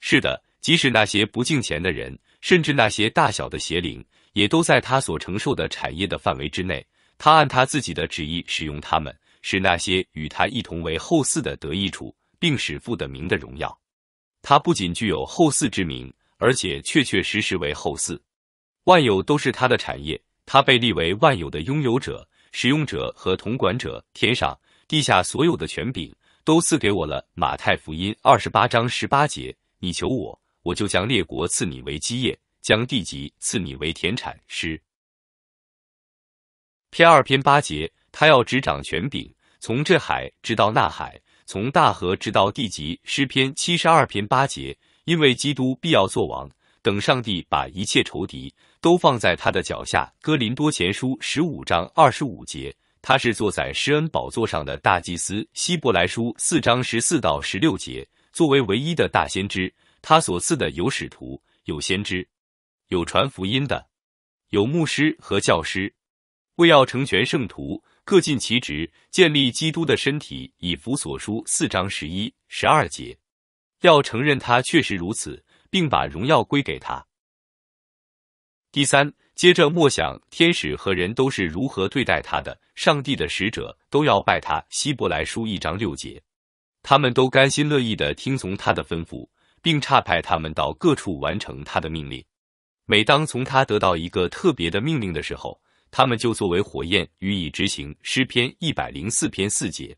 [SPEAKER 1] 是的，即使那些不敬钱的人，甚至那些大小的邪灵，也都在他所承受的产业的范围之内。他按他自己的旨意使用他们，使那些与他一同为后嗣的得益处。并使父的名的荣耀，他不仅具有后嗣之名，而且确确实实为后嗣。万有都是他的产业，他被立为万有的拥有者、使用者和统管者。天上地下所有的权柄都赐给我了。马太福音二十八章十八节：你求我，我就将列国赐你为基业，将地级赐你为田产。诗篇二篇八节：他要执掌权柄，从这海直到那海。从大河直到地极，诗篇七十二篇八节，因为基督必要做王，等上帝把一切仇敌都放在他的脚下。哥林多前书十五章二十五节，他是坐在施恩宝座上的大祭司。希伯来书四章十四到十六节，作为唯一的大先知，他所赐的有使徒，有先知，有传福音的，有牧师和教师，为要成全圣徒。各尽其职，建立基督的身体。以弗所书四章十一、十二节，要承认他确实如此，并把荣耀归给他。第三，接着默想天使和人都是如何对待他的。上帝的使者都要拜他。希伯来书一章六节，他们都甘心乐意的听从他的吩咐，并差派他们到各处完成他的命令。每当从他得到一个特别的命令的时候，他们就作为火焰予以执行。诗篇一百零四篇四节，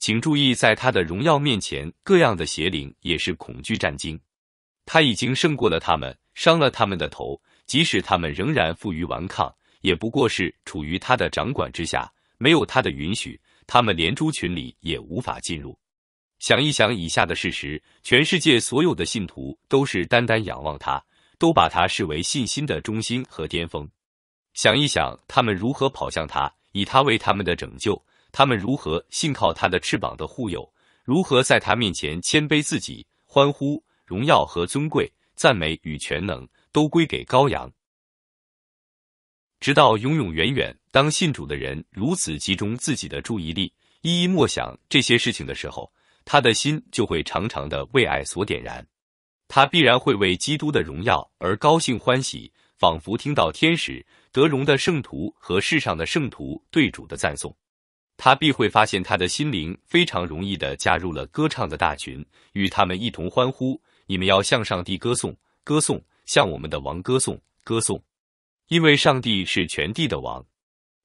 [SPEAKER 1] 请注意，在他的荣耀面前，各样的邪灵也是恐惧战惊。他已经胜过了他们，伤了他们的头。即使他们仍然负隅顽抗，也不过是处于他的掌管之下。没有他的允许，他们连猪群里也无法进入。想一想以下的事实：全世界所有的信徒都是单单仰望他，都把他视为信心的中心和巅峰。想一想，他们如何跑向他，以他为他们的拯救；他们如何信靠他的翅膀的护佑，如何在他面前谦卑自己，欢呼荣耀和尊贵、赞美与全能都归给羔羊，直到永永远远。当信主的人如此集中自己的注意力，一一默想这些事情的时候，他的心就会常常的为爱所点燃，他必然会为基督的荣耀而高兴欢喜。仿佛听到天使、德荣的圣徒和世上的圣徒对主的赞颂，他必会发现他的心灵非常容易的加入了歌唱的大群，与他们一同欢呼。你们要向上帝歌颂，歌颂，向我们的王歌颂，歌颂，因为上帝是全地的王。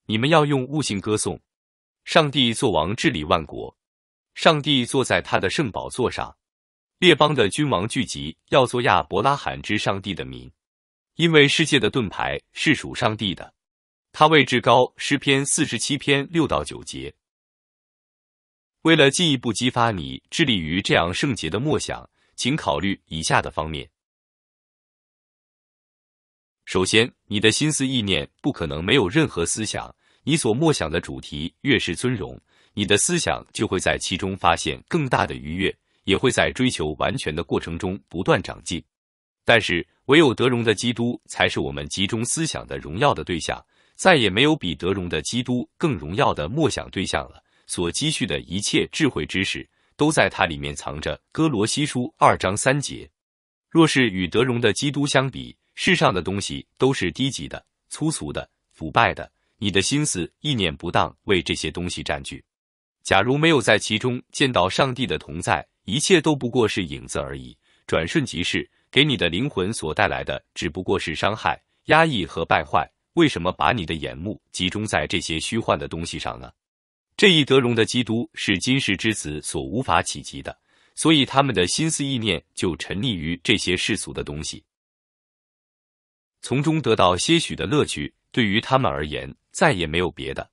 [SPEAKER 1] 你们要用悟性歌颂，上帝做王治理万国，上帝坐在他的圣宝座上，列邦的君王聚集，要做亚伯拉罕之上帝的民。因为世界的盾牌是属上帝的，他位至高。诗篇四十七篇六到九节。为了进一步激发你致力于这样圣洁的默想，请考虑以下的方面：首先，你的心思意念不可能没有任何思想。你所默想的主题越是尊荣，你的思想就会在其中发现更大的愉悦，也会在追求完全的过程中不断长进。但是，唯有德荣的基督才是我们集中思想的荣耀的对象，再也没有比德荣的基督更荣耀的默想对象了。所积蓄的一切智慧知识，都在它里面藏着。哥罗西书二章三节。若是与德荣的基督相比，世上的东西都是低级的、粗俗的、腐败的。你的心思意念不当，为这些东西占据。假如没有在其中见到上帝的同在，一切都不过是影子而已，转瞬即逝。给你的灵魂所带来的只不过是伤害、压抑和败坏。为什么把你的眼目集中在这些虚幻的东西上呢？这一德荣的基督是今世之子所无法企及的，所以他们的心思意念就沉溺于这些世俗的东西，从中得到些许的乐趣。对于他们而言，再也没有别的。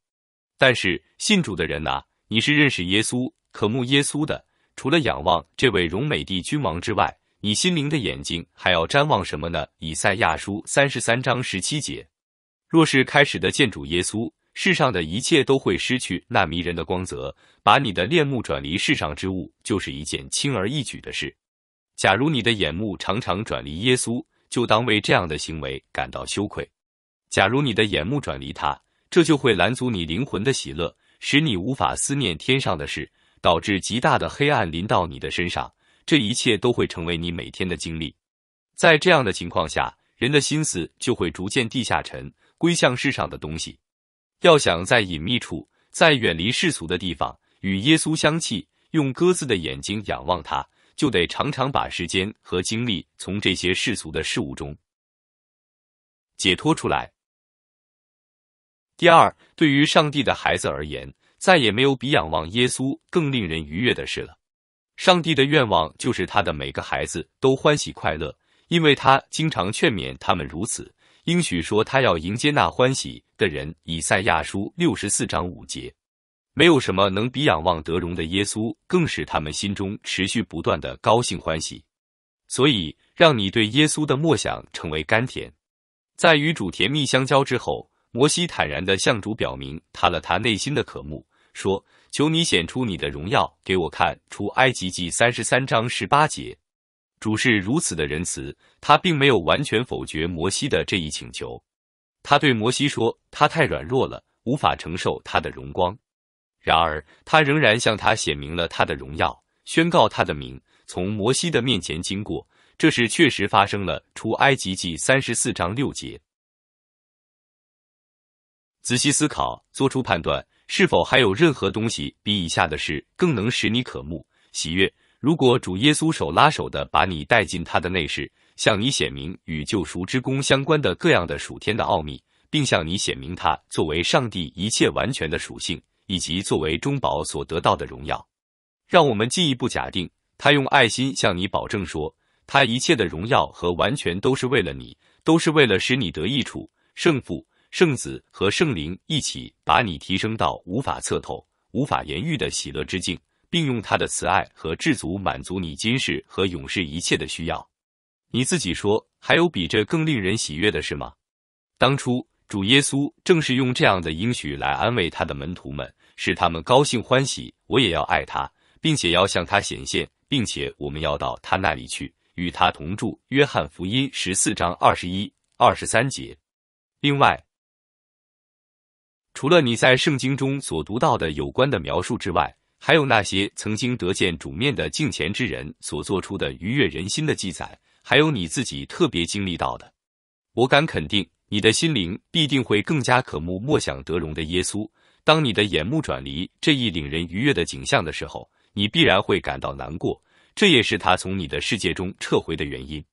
[SPEAKER 1] 但是信主的人呐，你是认识耶稣、渴慕耶稣的，除了仰望这位荣美帝君王之外。你心灵的眼睛还要瞻望什么呢？以赛亚书三十三章十七节。若是开始的见主耶稣，世上的一切都会失去那迷人的光泽，把你的恋慕转离世上之物，就是一件轻而易举的事。假如你的眼目常常转离耶稣，就当为这样的行为感到羞愧。假如你的眼目转离他，这就会拦阻你灵魂的喜乐，使你无法思念天上的事，导致极大的黑暗临到你的身上。这一切都会成为你每天的经历。在这样的情况下，人的心思就会逐渐地下沉，归向世上的东西。要想在隐秘处，在远离世俗的地方与耶稣相契，用鸽子的眼睛仰望他，就得常常把时间和精力从这些世俗的事物中解脱出来。第二，对于上帝的孩子而言，再也没有比仰望耶稣更令人愉悦的事了。上帝的愿望就是他的每个孩子都欢喜快乐，因为他经常劝勉他们如此。应许说，他要迎接那欢喜的人。以赛亚书六十四章五节，没有什么能比仰望得荣的耶稣更使他们心中持续不断的高兴欢喜。所以，让你对耶稣的默想成为甘甜。在与主甜蜜相交之后，摩西坦然的向主表明他了他内心的渴慕，说：“求你显出你的荣耀给我看。”出埃及记三十三章十八节。主是如此的仁慈，他并没有完全否决摩西的这一请求。他对摩西说：“他太软弱了，无法承受他的荣光。”然而，他仍然向他显明了他的荣耀，宣告他的名从摩西的面前经过。这是确实发生了。出埃及记三十四章六节。仔细思考，做出判断，是否还有任何东西比以下的事更能使你渴慕、喜悦？如果主耶稣手拉手的把你带进他的内室，向你显明与救赎之功相关的各样的属天的奥秘，并向你显明他作为上帝一切完全的属性，以及作为中保所得到的荣耀，让我们进一步假定，他用爱心向你保证说，他一切的荣耀和完全都是为了你，都是为了使你得益处。圣父、圣子和圣灵一起把你提升到无法测透、无法言喻的喜乐之境。并用他的慈爱和知足满足你今世和永世一切的需要。你自己说，还有比这更令人喜悦的事吗？当初主耶稣正是用这样的应许来安慰他的门徒们，使他们高兴欢喜。我也要爱他，并且要向他显现，并且我们要到他那里去，与他同住。约翰福音十四章二十一、二十三节。另外，除了你在圣经中所读到的有关的描述之外，还有那些曾经得见主面的敬虔之人所做出的愉悦人心的记载，还有你自己特别经历到的，我敢肯定，你的心灵必定会更加渴慕莫想得荣的耶稣。当你的眼目转离这一令人愉悦的景象的时候，你必然会感到难过，这也是他从你的世界中撤回的原因。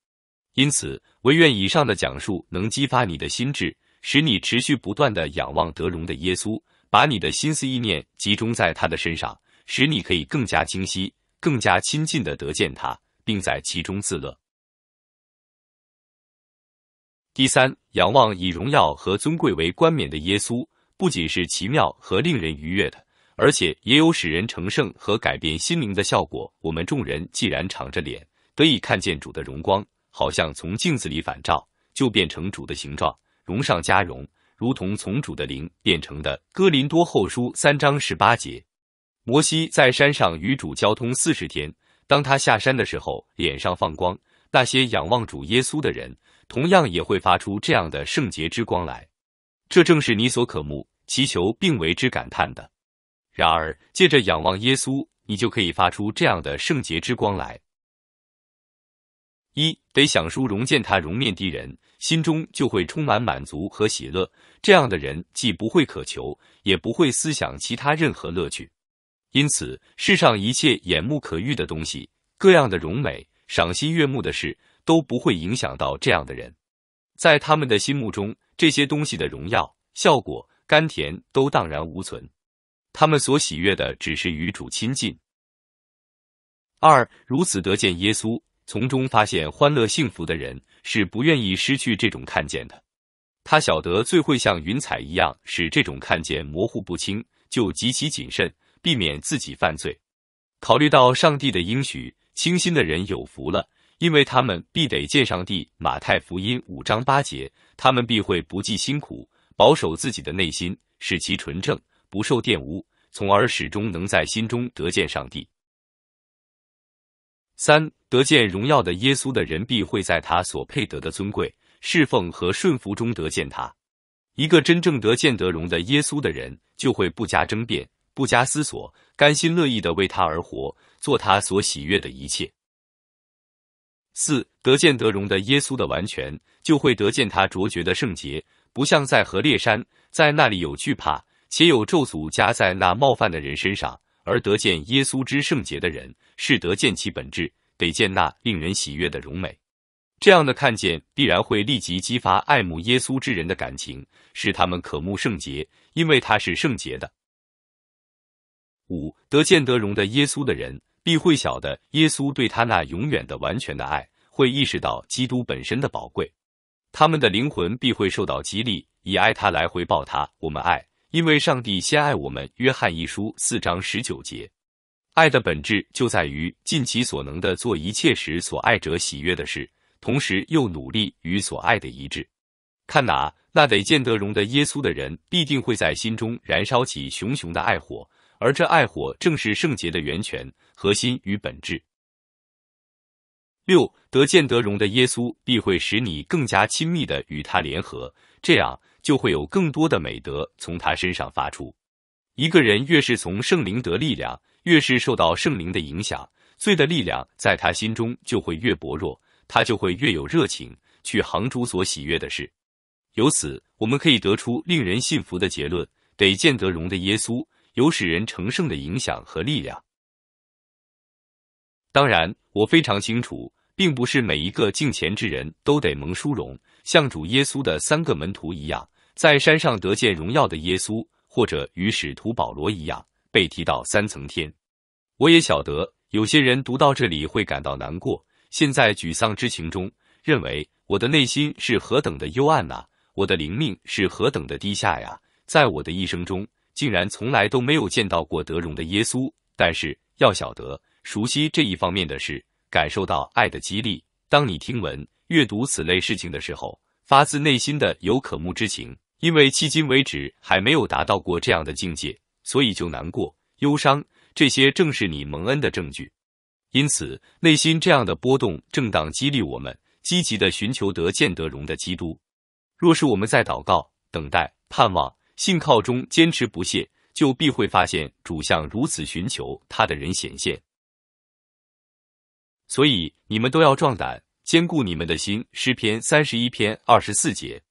[SPEAKER 1] 因此，唯愿以上的讲述能激发你的心智，使你持续不断的仰望得荣的耶稣，把你的心思意念集中在他的身上。使你可以更加清晰、更加亲近的得见他，并在其中自乐。第三，仰望以荣耀和尊贵为冠冕的耶稣，不仅是奇妙和令人愉悦的，而且也有使人成圣和改变心灵的效果。我们众人既然敞着脸，得以看见主的荣光，好像从镜子里反照，就变成主的形状，荣上加荣，如同从主的灵变成的。哥林多后书三章十八节。摩西在山上与主交通四十天，当他下山的时候，脸上放光。那些仰望主耶稣的人，同样也会发出这样的圣洁之光来。这正是你所渴慕、祈求并为之感叹的。然而，借着仰望耶稣，你就可以发出这样的圣洁之光来。一得想书容见他容面的人，心中就会充满满足和喜乐。这样的人既不会渴求，也不会思想其他任何乐趣。因此，世上一切眼目可遇的东西，各样的荣美、赏心悦目的事，都不会影响到这样的人。在他们的心目中，这些东西的荣耀、效果、甘甜都荡然无存。他们所喜悦的，只是与主亲近。二，如此得见耶稣，从中发现欢乐幸福的人，是不愿意失去这种看见的。他晓得最会像云彩一样使这种看见模糊不清，就极其谨慎。避免自己犯罪。考虑到上帝的应许，清心的人有福了，因为他们必得见上帝。马太福音五章八节，他们必会不计辛苦，保守自己的内心，使其纯正，不受玷污，从而始终能在心中得见上帝。三得见荣耀的耶稣的人，必会在他所配得的尊贵、侍奉和顺服中得见他。一个真正得见得荣的耶稣的人，就会不加争辩、不加思索，甘心乐意的为他而活，做他所喜悦的一切。四得见得荣的耶稣的完全，就会得见他卓绝的圣洁，不像在何烈山，在那里有惧怕，且有咒诅加在那冒犯的人身上。而得见耶稣之圣洁的人，是得见其本质，得见那令人喜悦的荣美。这样的看见必然会立即激发爱慕耶稣之人的感情，使他们渴慕圣洁，因为他是圣洁的。五得见得荣的耶稣的人，必会晓得耶稣对他那永远的完全的爱，会意识到基督本身的宝贵。他们的灵魂必会受到激励，以爱他来回报他。我们爱。因为上帝先爱我们，《约翰一书》四章十九节，爱的本质就在于尽其所能的做一切使所爱者喜悦的事，同时又努力与所爱的一致。看哪，那得见得荣的耶稣的人，必定会在心中燃烧起熊熊的爱火，而这爱火正是圣洁的源泉、核心与本质。六得见得荣的耶稣，必会使你更加亲密的与他联合，这样。就会有更多的美德从他身上发出。一个人越是从圣灵得力量，越是受到圣灵的影响，罪的力量在他心中就会越薄弱，他就会越有热情去行诸所喜悦的事。由此，我们可以得出令人信服的结论：得见得荣的耶稣有使人成圣的影响和力量。当然，我非常清楚，并不是每一个敬虔之人都得蒙殊荣。像主耶稣的三个门徒一样，在山上得见荣耀的耶稣，或者与使徒保罗一样被提到三层天。我也晓得有些人读到这里会感到难过，现在沮丧之情中，认为我的内心是何等的幽暗呐，我的灵命是何等的低下呀，在我的一生中，竟然从来都没有见到过得荣的耶稣。但是要晓得，熟悉这一方面的事，感受到爱的激励，当你听闻。阅读此类事情的时候，发自内心的有渴慕之情，因为迄今为止还没有达到过这样的境界，所以就难过、忧伤。这些正是你蒙恩的证据。因此，内心这样的波动，正当激励我们积极的寻求得见得荣的基督。若是我们在祷告、等待、盼望、信靠中坚持不懈，就必会发现主向如此寻求他的人显现。所以，你们都要壮胆。坚固你们的心，诗篇三十一篇二十四节。